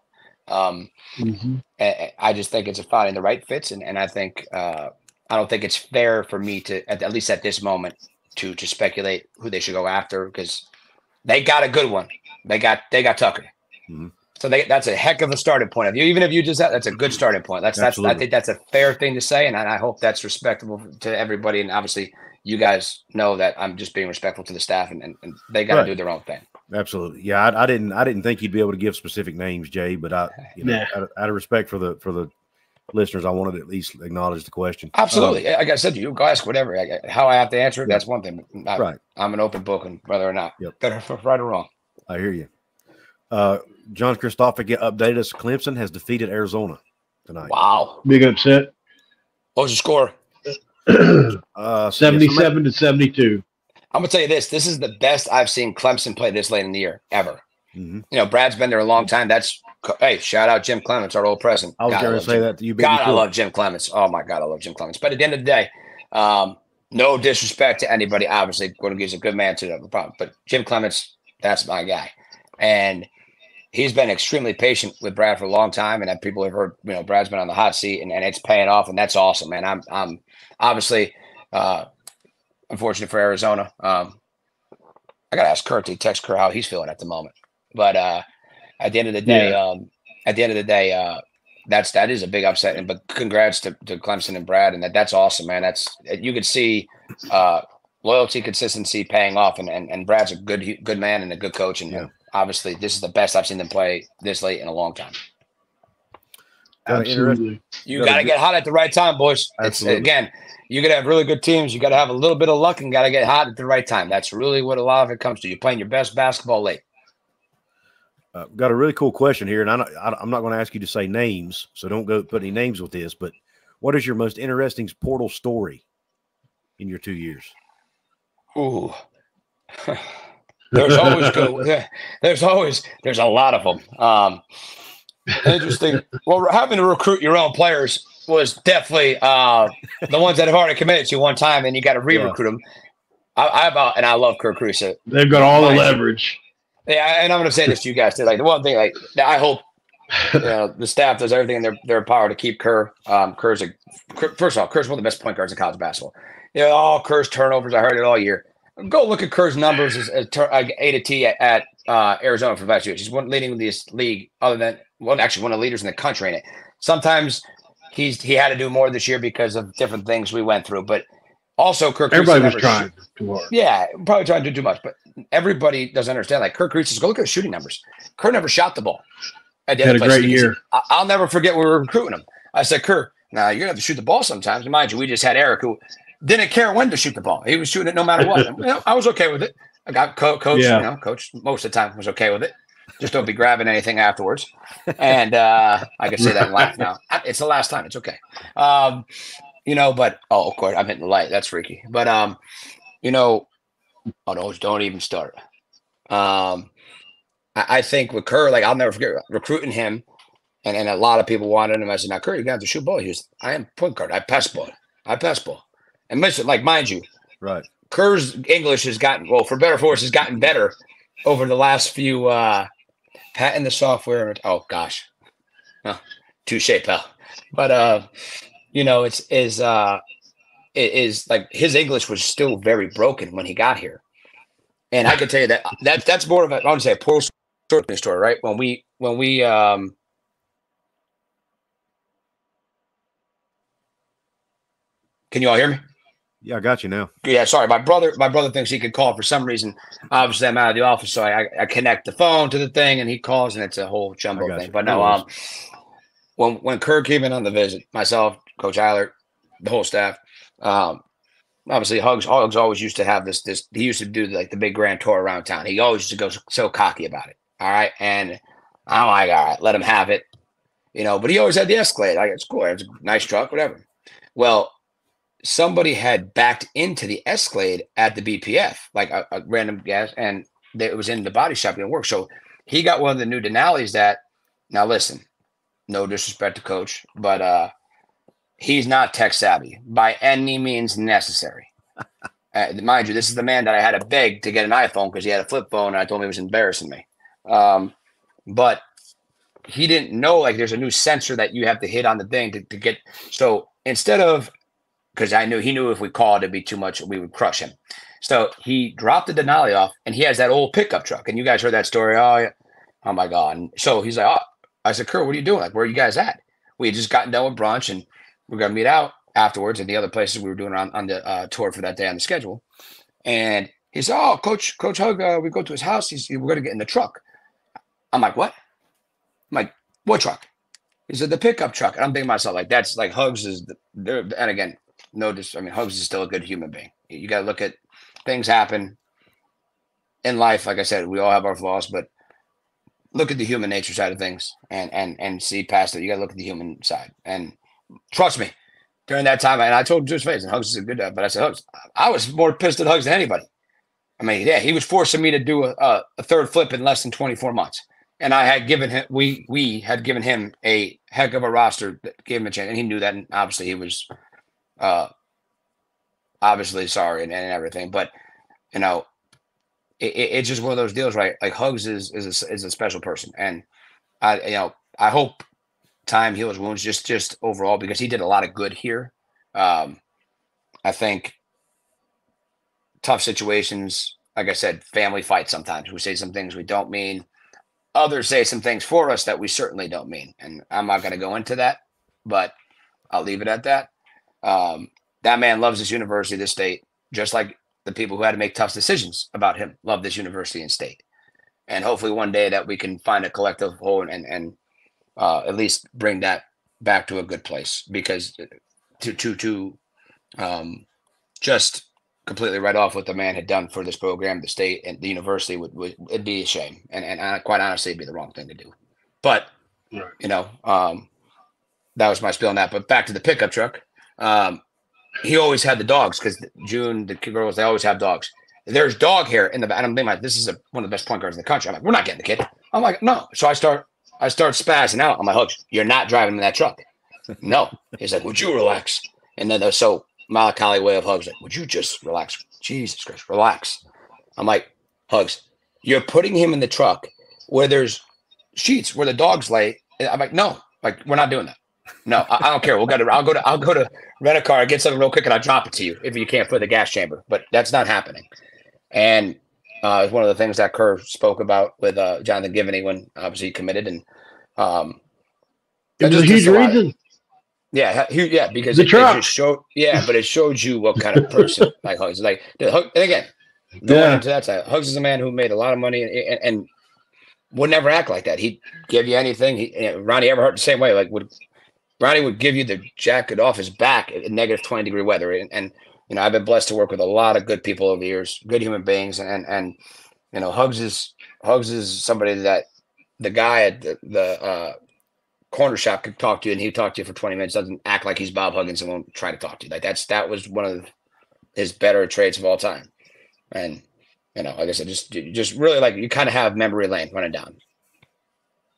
Um, mm-hmm. I just think it's a finding the right fits, and, and I think uh, I don't think it's fair for me to at, at, least at this moment to to speculate who they should go after because they got a good one. They got they got Tucker. Mm-hmm. So they, that's a heck of a starting point. If you even if you just that's a good starting point. That's Absolutely. that's I think that's a fair thing to say, and I, I hope that's respectable to everybody. And obviously, you guys know that I'm just being respectful to the staff, and, and, and they got to Right. do their own thing. Absolutely. Yeah, I, I didn't. I didn't think you'd be able to give specific names, Jay. But I, you know, Yeah. out, of, out of respect for the for the listeners, I wanted to at least acknowledge the question. Absolutely. like I said to you, go ask whatever. I- I- How I have to answer it, Yeah. that's one thing. I, Um, right. I'm an open book, and whether or not, Yep. better right or wrong. I hear you. Uh, John Christopher get updated us. Clemson has defeated Arizona tonight. Wow. Big upset. What was the score? Uh, so yeah, somebody- 77 to 72. I'm gonna tell you this. This is the best I've seen Clemson play this late in the year ever. Mhm. You know, Brad's been there a long time. That's hey, shout out Jim Clements, our old president. I was God, going to say Jim. that to you. Big God, I love Jim Clements. Oh my God, I love Jim Clements. But at the end of the day, um, no disrespect to anybody. Obviously, Gordon He's a good man to the problem, but Jim Clements, that's my guy, and he's been extremely patient with Brad for a long time. And that people have heard, you know, Brad's been on the hot seat, and, and it's paying off, and that's awesome, man. I'm, I'm obviously, uh, unfortunate for Arizona. Um, I gotta ask Kurt to text Kurt how he's feeling at the moment, but uh, at the end of the day, Yeah. um, at the end of the day, uh, that's that is a big upset. And but congrats to, to Clemson and Brad, and that that's awesome, man. That's you could see uh, loyalty, consistency paying off, and, and and Brad's a good good man and a good coach, and Yeah. Obviously this is the best I've seen them play this late in a long time. Absolutely. You Gotta get- get hot at the right time, boys. It's again, you got to have really good teams. You got to have a little bit of luck and got to get hot at the right time. That's really what a lot of it comes to. You're playing your best basketball late. Uh, got a really cool question here, and I'm not, I- I'm not going to ask you to say names, so don't go put any names with this. But what is your most interesting portal story in your two years? Ooh. there's always good. There's always there's a lot of them. Um, interesting. Well, having to recruit your own players was definitely uh, the ones that have already committed to you one time, and you got to re-recruit them. I, I about and I love Kerr Kriisa. They've got all the leverage. Yeah, and I'm going to say this to you guys too. Like the one thing, like I hope you know, the staff does everything in their, their power to keep Kerr. Um, Kerr's a Kerr, first of all, Kerr's one of the best point guards in college basketball. You know, all Kerr's turnovers. I heard it all year. Go look at Kerr's numbers as, as tur- uh, A to T at, at uh, Arizona for the past years. He's one leading this league, other than well, actually one of the leaders in the country in it. Sometimes he's he had to do more this year because of different things we went through, but also Kirk. Everybody was trying too hard. yeah, probably trying to do too much, but everybody doesn't understand. Like Kerr Kriisa, go look at the shooting numbers. Kirk never shot the ball. At the Had a great year. I- I'll never forget when we were recruiting him. I said, Kirk, now you're gonna have to shoot the ball sometimes. And mind you, we just had Erik who didn't care when to shoot the ball. He was shooting it no matter what. And, you know, I was okay with it. I got co- coach, Yeah. you know, coach most of the time was okay with it. Just don't be grabbing anything afterwards. And uh, I can say that and laugh now. It's the last time. It's okay. Um, you know, but oh, of course, I'm hitting the light. That's freaky. But um, you know, oh no, don't even start. Um, I, I think with Kerr, like I'll never forget recruiting him, and, and a lot of people wanted him. I said, now Kerr, you're gonna to shoot ball. He was, I am point guard. I pass ball. I pass ball. And listen, like mind you, Right. Kerr's English has gotten well for better or for worse has gotten better over the last few uh patent the software. Oh gosh. Oh, touche pal. But uh you know it's is uh it is like his English was still very broken when he got here. And I can tell you that that that's more of a I want to say a poor story, right? When we when we um can you all hear me? Yeah, I got you now. Yeah, sorry. My brother, my brother thinks he could call for some reason. Obviously, I'm out of the office, so I, I connect the phone to the thing, and he calls, and it's a whole jumbo thing. you. But No um, when when Kirk came in on the visit, myself, Coach Eilert, the whole staff, um, obviously Hugs, Hugs always used to have this. This he used to do like the big grand tour around town. He always used to go so, so cocky about it. All right, and I'm like, all right, let him have it, you know. But he always had the Escalade. Like it's cool, it's a nice truck, whatever. Well, somebody had backed into the Escalade at the BFS, like a, a random gas, and they, it was in the body shop and work. So he got one of the new Denali's that. Now listen, no disrespect to Coach, but uh, he's not tech savvy by any means necessary. Uh, mind you, this is the man that I had to beg to get an iPhone because he had a flip phone, and I told him it was embarrassing me. Um, but he didn't know like there's a new sensor that you have to hit on the thing to, to get. So instead of because I knew he knew if we called it'd be too much, we would crush him. So he dropped the Denali off, and he has that old pickup truck. And you guys heard that story? Oh, yeah. oh my god! And so he's like, oh, I said, Kurt, what are you doing? Like, where are you guys at? We had just gotten done with brunch, and we're gonna meet out afterwards and the other places we were doing on, on the uh, tour for that day on the schedule. And he said, "Oh, Coach Coach Hug, uh, we go to his house. He's we're gonna get in the truck." I'm like, "What?" I'm like, "What truck?" He said, "The pickup truck." And I'm thinking myself, like, "That's like Hugs is the, there." And again, no, dis- I mean, Hugs is still a good human being. You got to look at things happen in life. Like I said, we all have our flaws, but look at the human nature side of things and and and see past it. You got to look at the human side. And trust me, during that time, and I told him to his face, and Hugs is a good dad, but I said, Hugs, I was more pissed at Hugs than anybody. I mean, yeah, he was forcing me to do a, a, a third flip in less than 24 months. And I had given him, we we had given him a heck of a roster that gave him a chance, and he knew that. And obviously, he was uh, obviously sorry and, and everything. But you know, it, it, it's just one of those deals, right? Like Hugs is is a, is a special person, and I you know I hope time heals wounds just just overall because he did a lot of good here. Um, I think tough situations, like I said, family fights sometimes. We say some things we don't mean. Others say some things for us that we certainly don't mean. And I'm not going to go into that, but I'll leave it at that. Um, that man loves this university, this state, just like the people who had to make tough decisions about him love this university and state. And hopefully one day that we can find a collective whole and, and uh, at least bring that back to a good place because to, to, to um, just completely write off what the man had done for this program, the state, and the university would, would it'd be a shame, and and quite honestly, it'd be the wrong thing to do. But right. you know, um, that was my spill on that. But back to the pickup truck. Um, he always had the dogs because June, the girls, they always have dogs. There's dog hair in the back. And I'm thinking like, this is a, one of the best point guards in the country. I'm like, we're not getting the kid. I'm like, no. So I start, I start spazzing out. I'm like, Hugs, you're not driving in that truck. no. He's like, would you relax? And then so Malachi way of Hugs, like, would you just relax? Jesus Christ, relax. I'm like, Hugs, you're putting him in the truck where there's sheets where the dogs lay. I'm like, no, like we're not doing that. No, I, I don't care. We'll go to. I'll go to. I'll go to rent a car, get something real quick, and I'll drop it to you if you can't put the gas chamber. But that's not happening. And uh, it's one of the things that Kerr spoke about with uh, Jonathan Givony when obviously he committed, and um, it was a huge reason. Yeah, yeah, because the it, it just showed. Yeah, but it showed you what kind of person like Hugs. Like, and again, going yeah. into that side, Hugs is a man who made a lot of money and, and, and would never act like that. He'd give you anything. He, Ronnie Everhart the same way. Like, would Ronnie would give you the jacket off his back in negative 20 degree weather. And, and, you know, I've been blessed to work with a lot of good people over the years, good human beings. And, and, you know, Hugs is, Hugs is somebody that the guy at the, the uh, corner shop could talk to you and he'd talk to you for 20 minutes, doesn't act like he's Bob Huggins and won't try to talk to you. Like that's, that was one of his better traits of all time. And, you know, like I said, just, just really like you kind of have memory lane running down.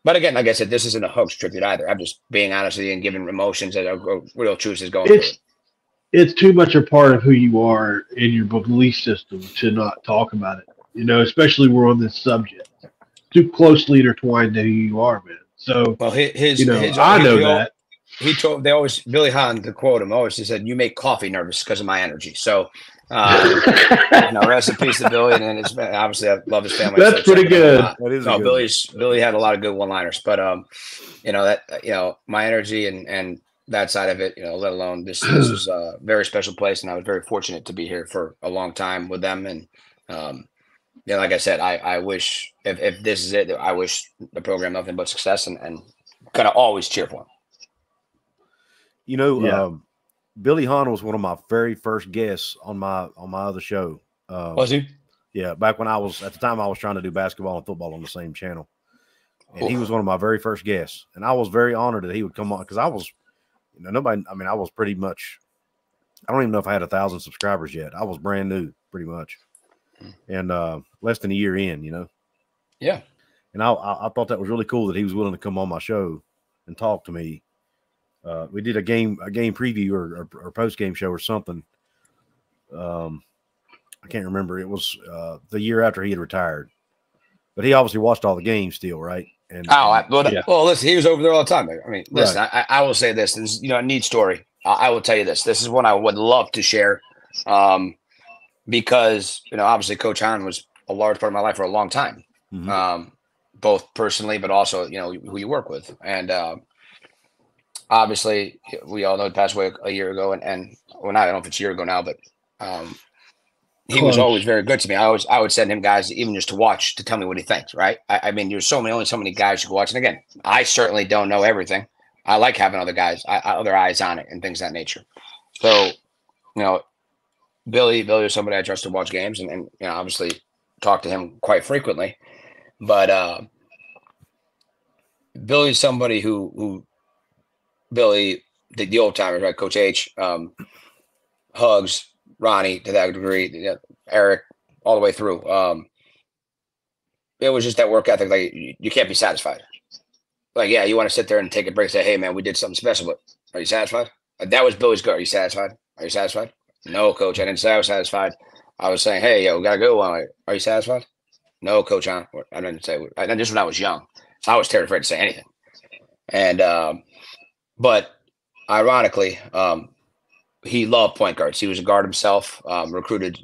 But again, like I said, this isn't a hoax tribute either. I'm just being honest with you and giving emotions that a real truth is going. It's it's too much a part of who you are in your belief system to not talk about it. You know, especially we're on this subject. Too closely intertwined to who you are, man. So well, his, you know, his, I know that. He told they always Billy Hahn to quote him always he said, "You make coffee nervous because of my energy." So um, you know, rest in peace to Billy, and then it's obviously I love his family. That's so pretty good. That is no, good Billy's Billy had a lot of good one-liners, but um, you know that you know my energy and and that side of it, you know, let alone this this was a very special place, and I was very fortunate to be here for a long time with them, and um, yeah, like I said, I I wish if if this is it, I wish the program nothing but success, and and kind of always cheer for them. You know, yeah. um, Billy Hahn was one of my very first guests on my on my other show. Um, was he? Yeah, back when I was at the time I was trying to do basketball and football on the same channel, and he was one of my very first guests, and I was very honored that he would come on because I was, you know, nobody. I mean, I was pretty much. I don't even know if I had a thousand subscribers yet. I was brand new, pretty much, hmm. and uh, less than a year in, you know. Yeah. And I, I, I thought that was really cool that he was willing to come on my show and talk to me uh, we did a game a game preview or, or, or post game show or something. Um, I can't remember. It was uh, the year after he had retired, but he obviously watched all the games still, right? And oh, I, well, yeah. well, listen, he was over there all the time. I mean, listen, right. I, I, will say this: this is, you know a neat story. I, I, will tell you this. This is one I would love to share, um, because you know, obviously, Coach Hahn was a large part of my life for a long time, mm-hmm. um, both personally, but also you know who you work with, and. Uh, obviously we all know he passed away a year ago, and and well, not I don't know if it's a year ago now, but um, he was always very good to me. I always I would send him guys even just to watch to tell me what he thinks. Right? I, I mean, there's so many only so many guys you can watch, and again, I certainly don't know everything. I like having other guys, I, other eyes on it, and things of that nature. So, you know, Billy Billy was somebody I trust to watch games, and, and you know, obviously talk to him quite frequently. But uh, Billy's somebody who who Billy the, the old timers, right? Coach H, um, Hugs, Ronnie to that degree, you Erik, all the way through. Um, it was just that work ethic. Like you, you can't be satisfied. Like, yeah, you want to sit there and take a break, say, "Hey, man, we did something special," but are you satisfied? Like, that was Billy's go. Are you satisfied? Are you satisfied? No, coach. I didn't say I was satisfied. I was saying, "Hey, yo, we gotta go." I'm like, Are you satisfied? No, coach. I didn't say. I this when I was young. I was terrified to say anything. And um, but ironically, um, he loved point guards. He was a guard himself. Um, recruited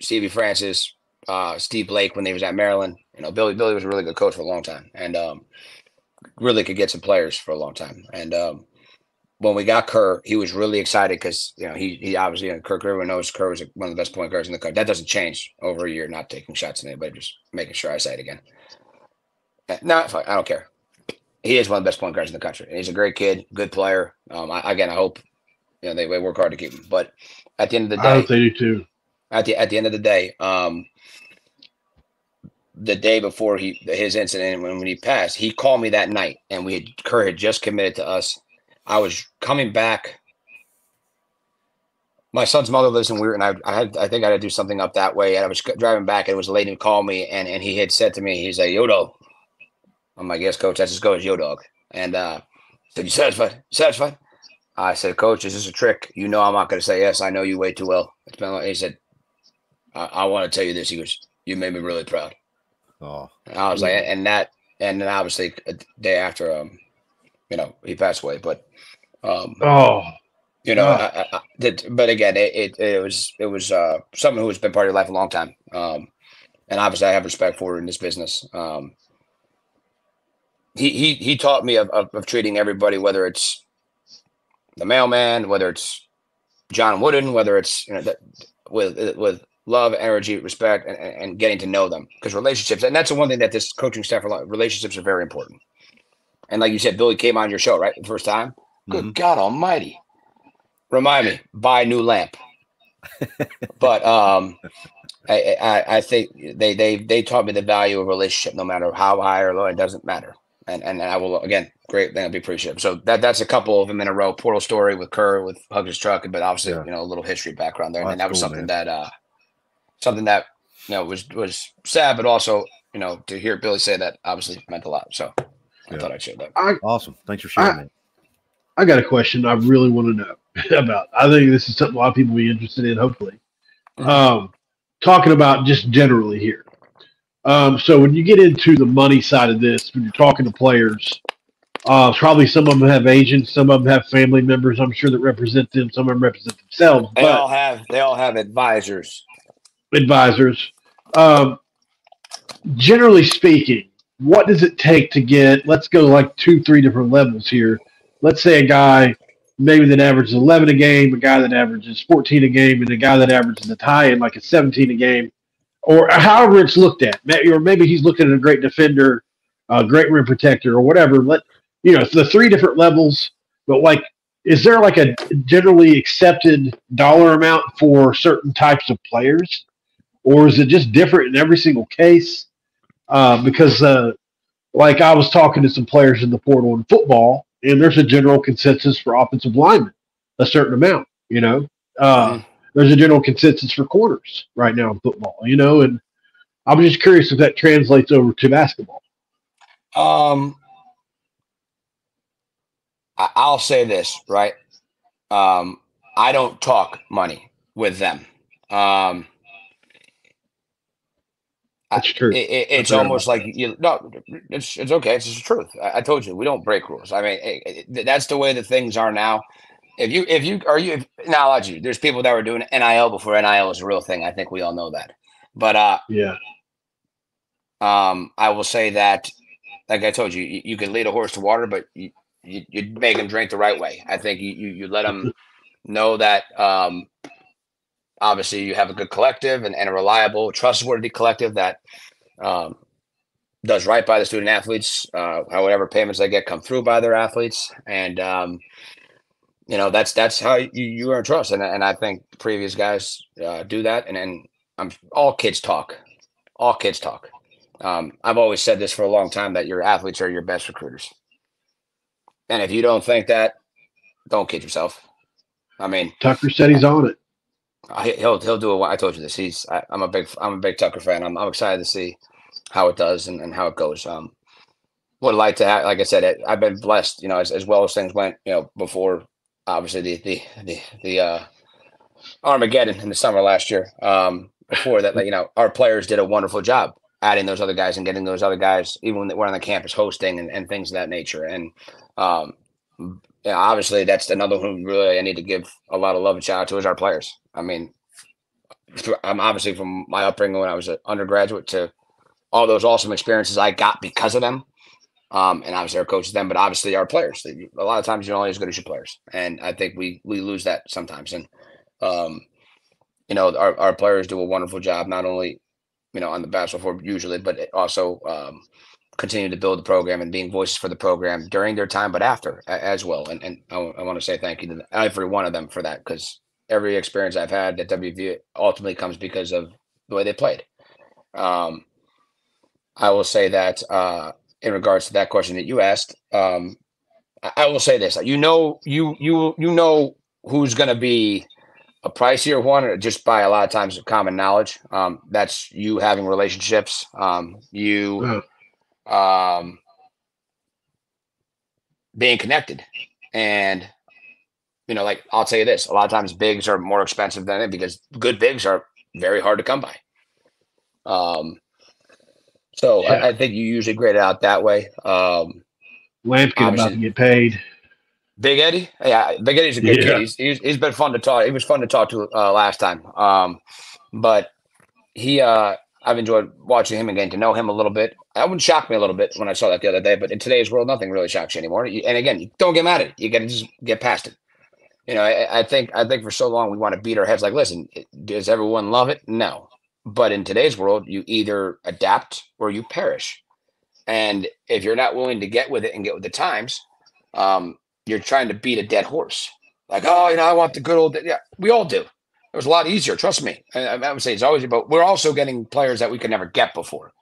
Stevie Francis, uh, Steve Blake when they was at Maryland. You know, Billy Billy was a really good coach for a long time, and um, really could get some players for a long time. And um, when we got Kerr, he was really excited because you know he he obviously you know, Kirk everyone knows Kerr was one of the best point guards in the country. That doesn't change over a year, not taking shots at anybody, just making sure I say it again. Uh, No. I don't care. He is one of the best point guards in the country. And he's a great kid, good player. Um, I, again, I hope you know they, they work hard to keep him. But at the end of the I day, hope they do too. at the at the end of the day, um, the day before he his incident when, when he passed, he called me that night, and we had Kerr had just committed to us. I was coming back. My son's mother lives in Weirton. I, I had I think I had to do something up that way, and I was driving back, and it was a lady who called me, and and he had said to me, he's like, "Yo, dog." I'm like, "Yes, coach. That's as good as yo, dog." And uh, said, "You satisfied? You satisfied?" I said, "Coach, is this a trick? You know I'm not going to say yes. I know you way too well." It's been. Like, he said, I, I want to tell you this. He goes, You made me really proud. Oh, And I was like, and that, and then obviously a day after, um, you know, he passed away. But, um, Oh, you know. I, I, I did, but again, it, it, it was, it was, uh, someone who has been part of your life a long time. Um, and obviously I have respect for in this business. Um, he, he, he taught me of, of, of treating everybody, whether it's the mailman, whether it's John Wooden, whether it's, you know, that with, with love, energy, respect, and, and getting to know them because relationships, and that's the one thing that this coaching staff, relationships are very important. And like you said, Billy came on your show, right? The first time. Good Mhm. God Almighty! Remind me, buy a new lamp. but um, I, I I think they they they taught me the value of relationship, no matter how high or low, it doesn't matter. And and I will again, great, thing. I'll be appreciative. So that that's a couple of them in a row. Portal story with Kerr with Huggins truck, but obviously Yeah. you know a little history background there, Well, and that was cool, something man. that uh something that you know was was sad, but also you know to hear Billy say that obviously meant a lot. So I thought I'd share that. I, awesome. Thanks for sharing I- I got a question I really want to know about. I think this is something a lot of people will be interested in, hopefully. Mhm. Um, talking about just generally here. Um, so when you get into the money side of this, when you're talking to players, uh, probably some of them have agents, some of them have family members, I'm sure that represent them, some of them represent themselves, They all have they all have advisors. advisors. Um, generally speaking, what does it take to get? Let's go like two, three different levels here. Let's say a guy maybe that averages 11 a game, a guy that averages 14 a game, and a guy that averages a tie in like a 17 a game, or however it's looked at. Or maybe he's looking at a great defender, a great rim protector, or whatever. Let you know, the three different levels. But like, is there like a generally accepted dollar amount for certain types of players? or is it just different in every single case? Uh, because, uh, like, I was talking to some players in the portal in football, and there's a general consensus for offensive linemen, a certain amount. You know, uh, Mhm. There's a general consensus for corners right now in football. You know, and I was just curious if that translates over to basketball. Um, I, I'll say this right. Um, I don't talk money with them. Um, That's true. it, it, it's forgot almost like you no, it's it's okay. It's just the truth. I, I told you we don't break rules. I mean, it, it- that's the way that things are now. If you if you are you if, now, I'll you. There's people that were doing NIL before NIL was a real thing. I think we all know that. But uh, yeah, um, I will say that, like I told you, you, you can lead a horse to water, but you, you, you make them drink the right way. I think you you, you let them know that um, obviously you have a good collective and, and a reliable, trustworthy collective that um, does right by the student athletes. Uh, however payments they get come through by their athletes, and um, you know that's that's how you, you earn trust. And and I think previous guys uh, do that. And and I'm all kids talk, all kids talk. Um, I've always said this for a long time that your athletes are your best recruiters. And if you don't think that, don't kid yourself. I mean, Tucker said he's on it. He'll he'll do it. I told you this. He's I, am a big I'm a big Tucker fan. I'm I'm excited to see how it does and, and how it goes. Um, would like to have, like I said, I've been blessed, you know, as, as well as things went, you know, before obviously the the the the uh, Armageddon in the summer last year. Um, before that, like, you know, our players did a wonderful job adding those other guys and getting those other guys, even when they were on the campus hosting and, and things of that nature. And um, obviously that's another one really I need to give a lot of love and shout out to is our players. I mean, I'm obviously from my upbringing when I was an undergraduate to all those awesome experiences I got because of them. Um, and obviously our coaches them, but obviously our players. A lot of times you're only as good as your players, and I think we we lose that sometimes. And um, you know, our, our players do a wonderful job, not only you know on the basketball floor usually, but also um, continue to build the program and being voices for the program during their time, but after as well. And and I, I want to say thank you to every one of them for that because every experience I've had at WV ultimately comes because of the way they played. Um, I will say that uh, in regards to that question that you asked, um, I, I will say this: you know, you you you know who's going to be a pricier one, just by a lot of times of common knowledge. Um, that's you having relationships. Um, you um, being connected, and you know, like I'll tell you this: a lot of times bigs are more expensive than it because good bigs are very hard to come by. Um, so yeah. I, I, think you usually grade it out that way. Um, Lampkin about to get paid. Big Eddie, yeah, Big Eddie's a good yeah. kid. He's, he's, he's been fun to talk. He was fun to talk to uh, last time. Um, but he, uh, I've enjoyed watching him again to know him a little bit. That would shock me a little bit when I saw that the other day. But in today's world, nothing really shocks you anymore. And again, you don't get mad at it. You got to just get past it. You know, I, I think I think for so long we want to beat our heads like, listen, does everyone love it? No. But in today's world, you either adapt or you perish. And if you're not willing to get with it and get with the times, um, you're trying to beat a dead horse. Like, oh, you know, I want the good old. Yeah, we all do. It was a lot easier. Trust me. I, I would say it's always, but we're also getting players that we could never get before.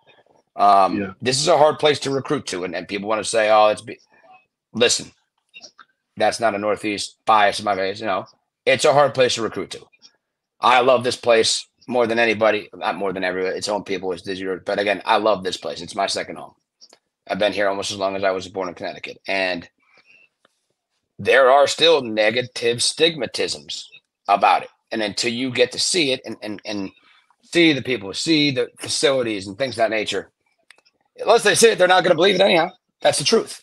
Um, yeah. This is a hard place to recruit to, and, and people want to say, "Oh, it's." Be-. Listen, that's not a Northeast bias in my face. You know, it's a hard place to recruit to. I love this place more than anybody, not more than everyone. Its own people is Disney But again, I love this place. It's my second home. I've been here almost as long as I was born in Connecticut, and there are still negative stigmatisms about it. And until you get to see it and and, and see the people, see the facilities and things of that nature, unless they see it, they're not going to believe it anyhow. That's the truth.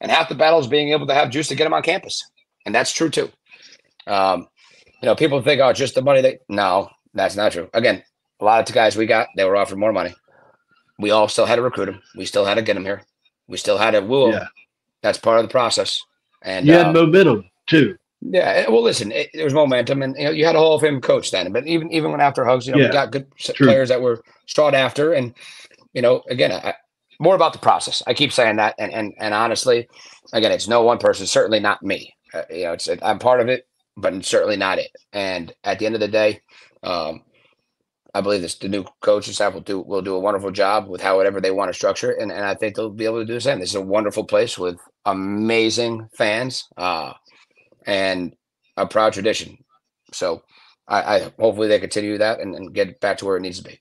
And half the battle is being able to have juice to get them on campus, and that's true too. Um, you know, people think, oh, just the money. They no, that's not true. Again, a lot of the guys we got, they were offered more money. We all still had to recruit them. We still had to get them here. We still had to woo them. Yeah. That's part of the process. And you had uh, momentum too. Yeah, eh, well, listen, it, there was momentum, and you, know, you had a Hall of Fame coach then. But even even when after Hugs, you know, yeah, we got good true. players that were sought after, and you know, again, I, more about the process. I keep saying that, and and and honestly, again, it's no one person, certainly not me. Uh, you know, it's I'm part of it, but certainly not it. And at the end of the day, um, I believe this the new coaching staff will do will do a wonderful job with however they want to structure it, and, and I think they'll be able to do the same. This is a wonderful place with amazing fans uh, and a proud tradition. So I, I hopefully they continue that and, and, get back to where it needs to be.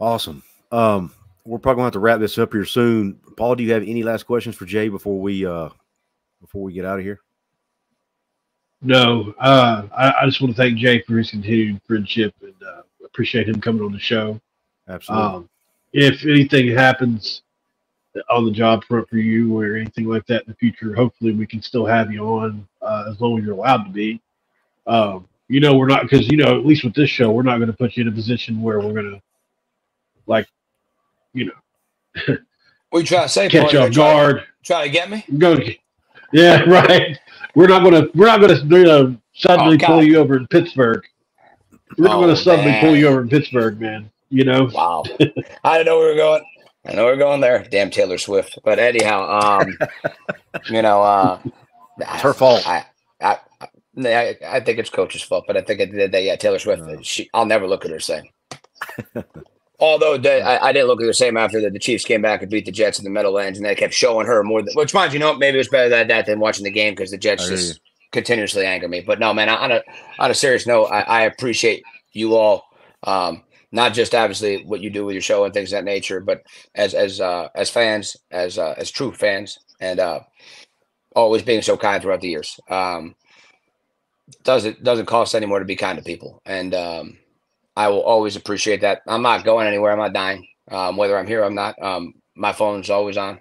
Awesome. Um, we're probably to have to wrap this up here soon. Paul, do you have any last questions for Jay before we uh, before we get out of here? No, uh, I, I, just want to thank Jay for his continued friendship and uh, appreciate him coming on the show. Absolutely. Um, if anything happens on the job front for you or anything like that in the future, hopefully we can still have you on uh, as long as you're allowed to be. Um, you know, we're not because you know at least with this show, we're not going to put you in a position where we're going to like, you know. What you trying to say? catch you off You try- guard. Try to get me? Go. Yeah, right. We're not gonna we're not gonna you know suddenly Oh, pull you over in Pittsburgh. We're not Oh, gonna suddenly man. pull you over in Pittsburgh, man. You know. Wow. I didn't know we were going. I know we are going there. Damn Taylor Swift. But anyhow, um, you know, uh, It's her fault. I, I, I, I, I think it's coach's fault, but I think at the end of the day, yeah, Taylor Swift. No. She, I'll never look at her the same. Although the, I, I didn't look at the same after the, the Chiefs came back and beat the Jets in the Meadowlands, and they kept showing her more. Than, which, mind you, know, maybe it was better than that than watching the game because the Jets just continuously anger me. But no, man, on a on a serious note, I, I appreciate you all. Um, not just obviously what you do with your show and things of that nature, but as as uh, as fans, as uh, as true fans, and uh, always being so kind throughout the years. Um, doesn't doesn't cost any more to be kind to people, and um, I will always appreciate that. I'm not going anywhere. I'm not dying. Um, whether I'm here, or I'm not. Um, my phone's always on.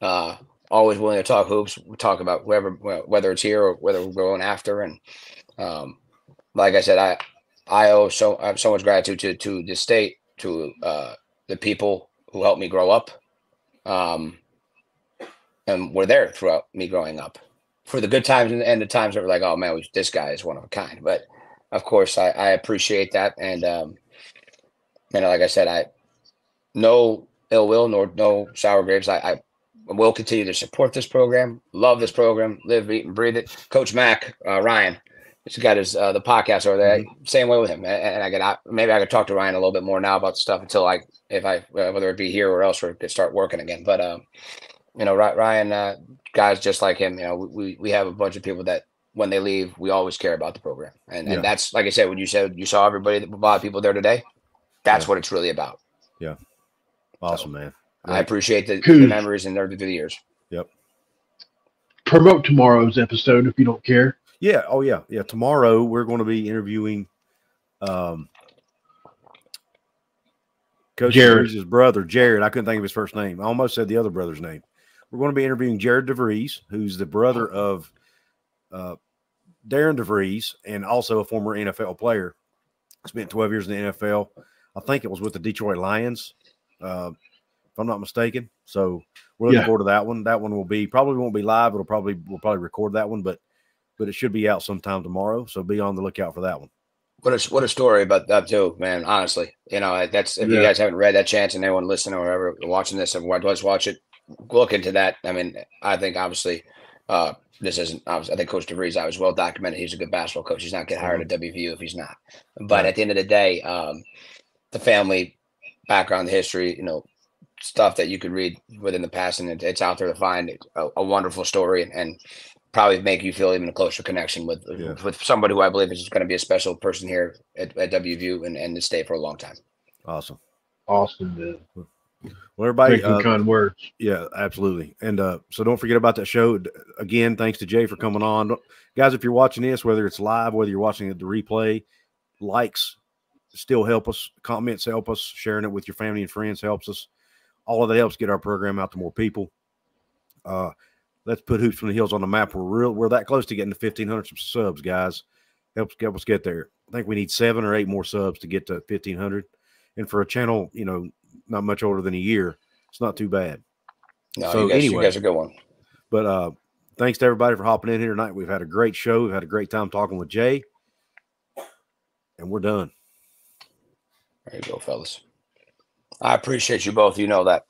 Uh, always willing to talk hoops. We talk about whoever, whether it's here or whether we're going after. And um, like I said, I I owe so I have so much gratitude to to the state, to uh, the people who helped me grow up, um, and were there throughout me growing up, for the good times and, the times that were like, oh man, this guy is one of a kind. But of course, I, I appreciate that, and um, and like I said, I no ill will nor no sour grapes. I, I will continue to support this program, love this program, live, eat, and breathe it. Coach Mac uh, Ryan, he's got his uh, the podcast over there. Same way with him, and, and I could I, maybe I could talk to Ryan a little bit more now about stuff until I if I uh, whether it be here or elsewhere could start working again. But um, you know, Ry- Ryan, uh, guys just like him, you know, we we have a bunch of people that when they leave, we always care about the program, and Yeah. and that's like I said when you said you saw everybody, a lot of people there today. That's Yeah. what it's really about. Yeah. Awesome, man. I appreciate the, the memories and through the years. Yep. Promote tomorrow's episode if you don't care. Yeah. Oh, yeah. Yeah. Tomorrow we're going to be interviewing um, Coach Jared. DeVries' brother, Jared. I couldn't think of his first name. I almost said the other brother's name. We're going to be interviewing Jared DeVries, who's the brother of uh, Darian DeVries and also a former NFL player. Spent 12 years in the NFL. I think it was with the Detroit Lions, uh, if I'm not mistaken. So we're looking Yeah. forward to that one. That one will be probably won't be live. It'll probably we'll probably record that one, but but it should be out sometime tomorrow. So be on the lookout for that one. What a what a story about that too, man. Honestly, you know that's if you guys haven't read that chance and anyone listening or whoever watching this and let's watch it, look into that. I mean, I think obviously uh, this isn't. Obviously, I think Coach DeVries I was well documented. He's a good basketball coach. He's not getting hired at WVU if he's not. But Right. at the end of the day, um, the family background, the history, you know, stuff that you could read within the past, and it, it's out there to find a, a wonderful story and, and probably make you feel even a closer connection with Yeah. with somebody who I believe is going to be a special person here at, at WVU and, and to stay for a long time. Awesome. Awesome, man. Well, everybody, uh, kind words. yeah, absolutely. And uh, so don't forget about that show. Again, thanks to Jay for coming on. Guys, if you're watching this, whether it's live, whether you're watching it the replay, likes still help us, comments help us, sharing it with your family and friends helps us. All of that helps get our program out to more people. Uh, let's put Hoops from the Hills on the map. We're real, we're that close to getting to 1,500 subs, guys. Helps help us get there. I think we need seven or eight more subs to get to 1,500. And for a channel, you know, not much older than a year, it's not too bad. No, So you, guys, anyway. you guys are a good one. But uh thanks to everybody for hopping in here tonight. We've had a great show. We've had a great time talking with Jay. And we're done. There you go, fellas. I appreciate you both. You know that.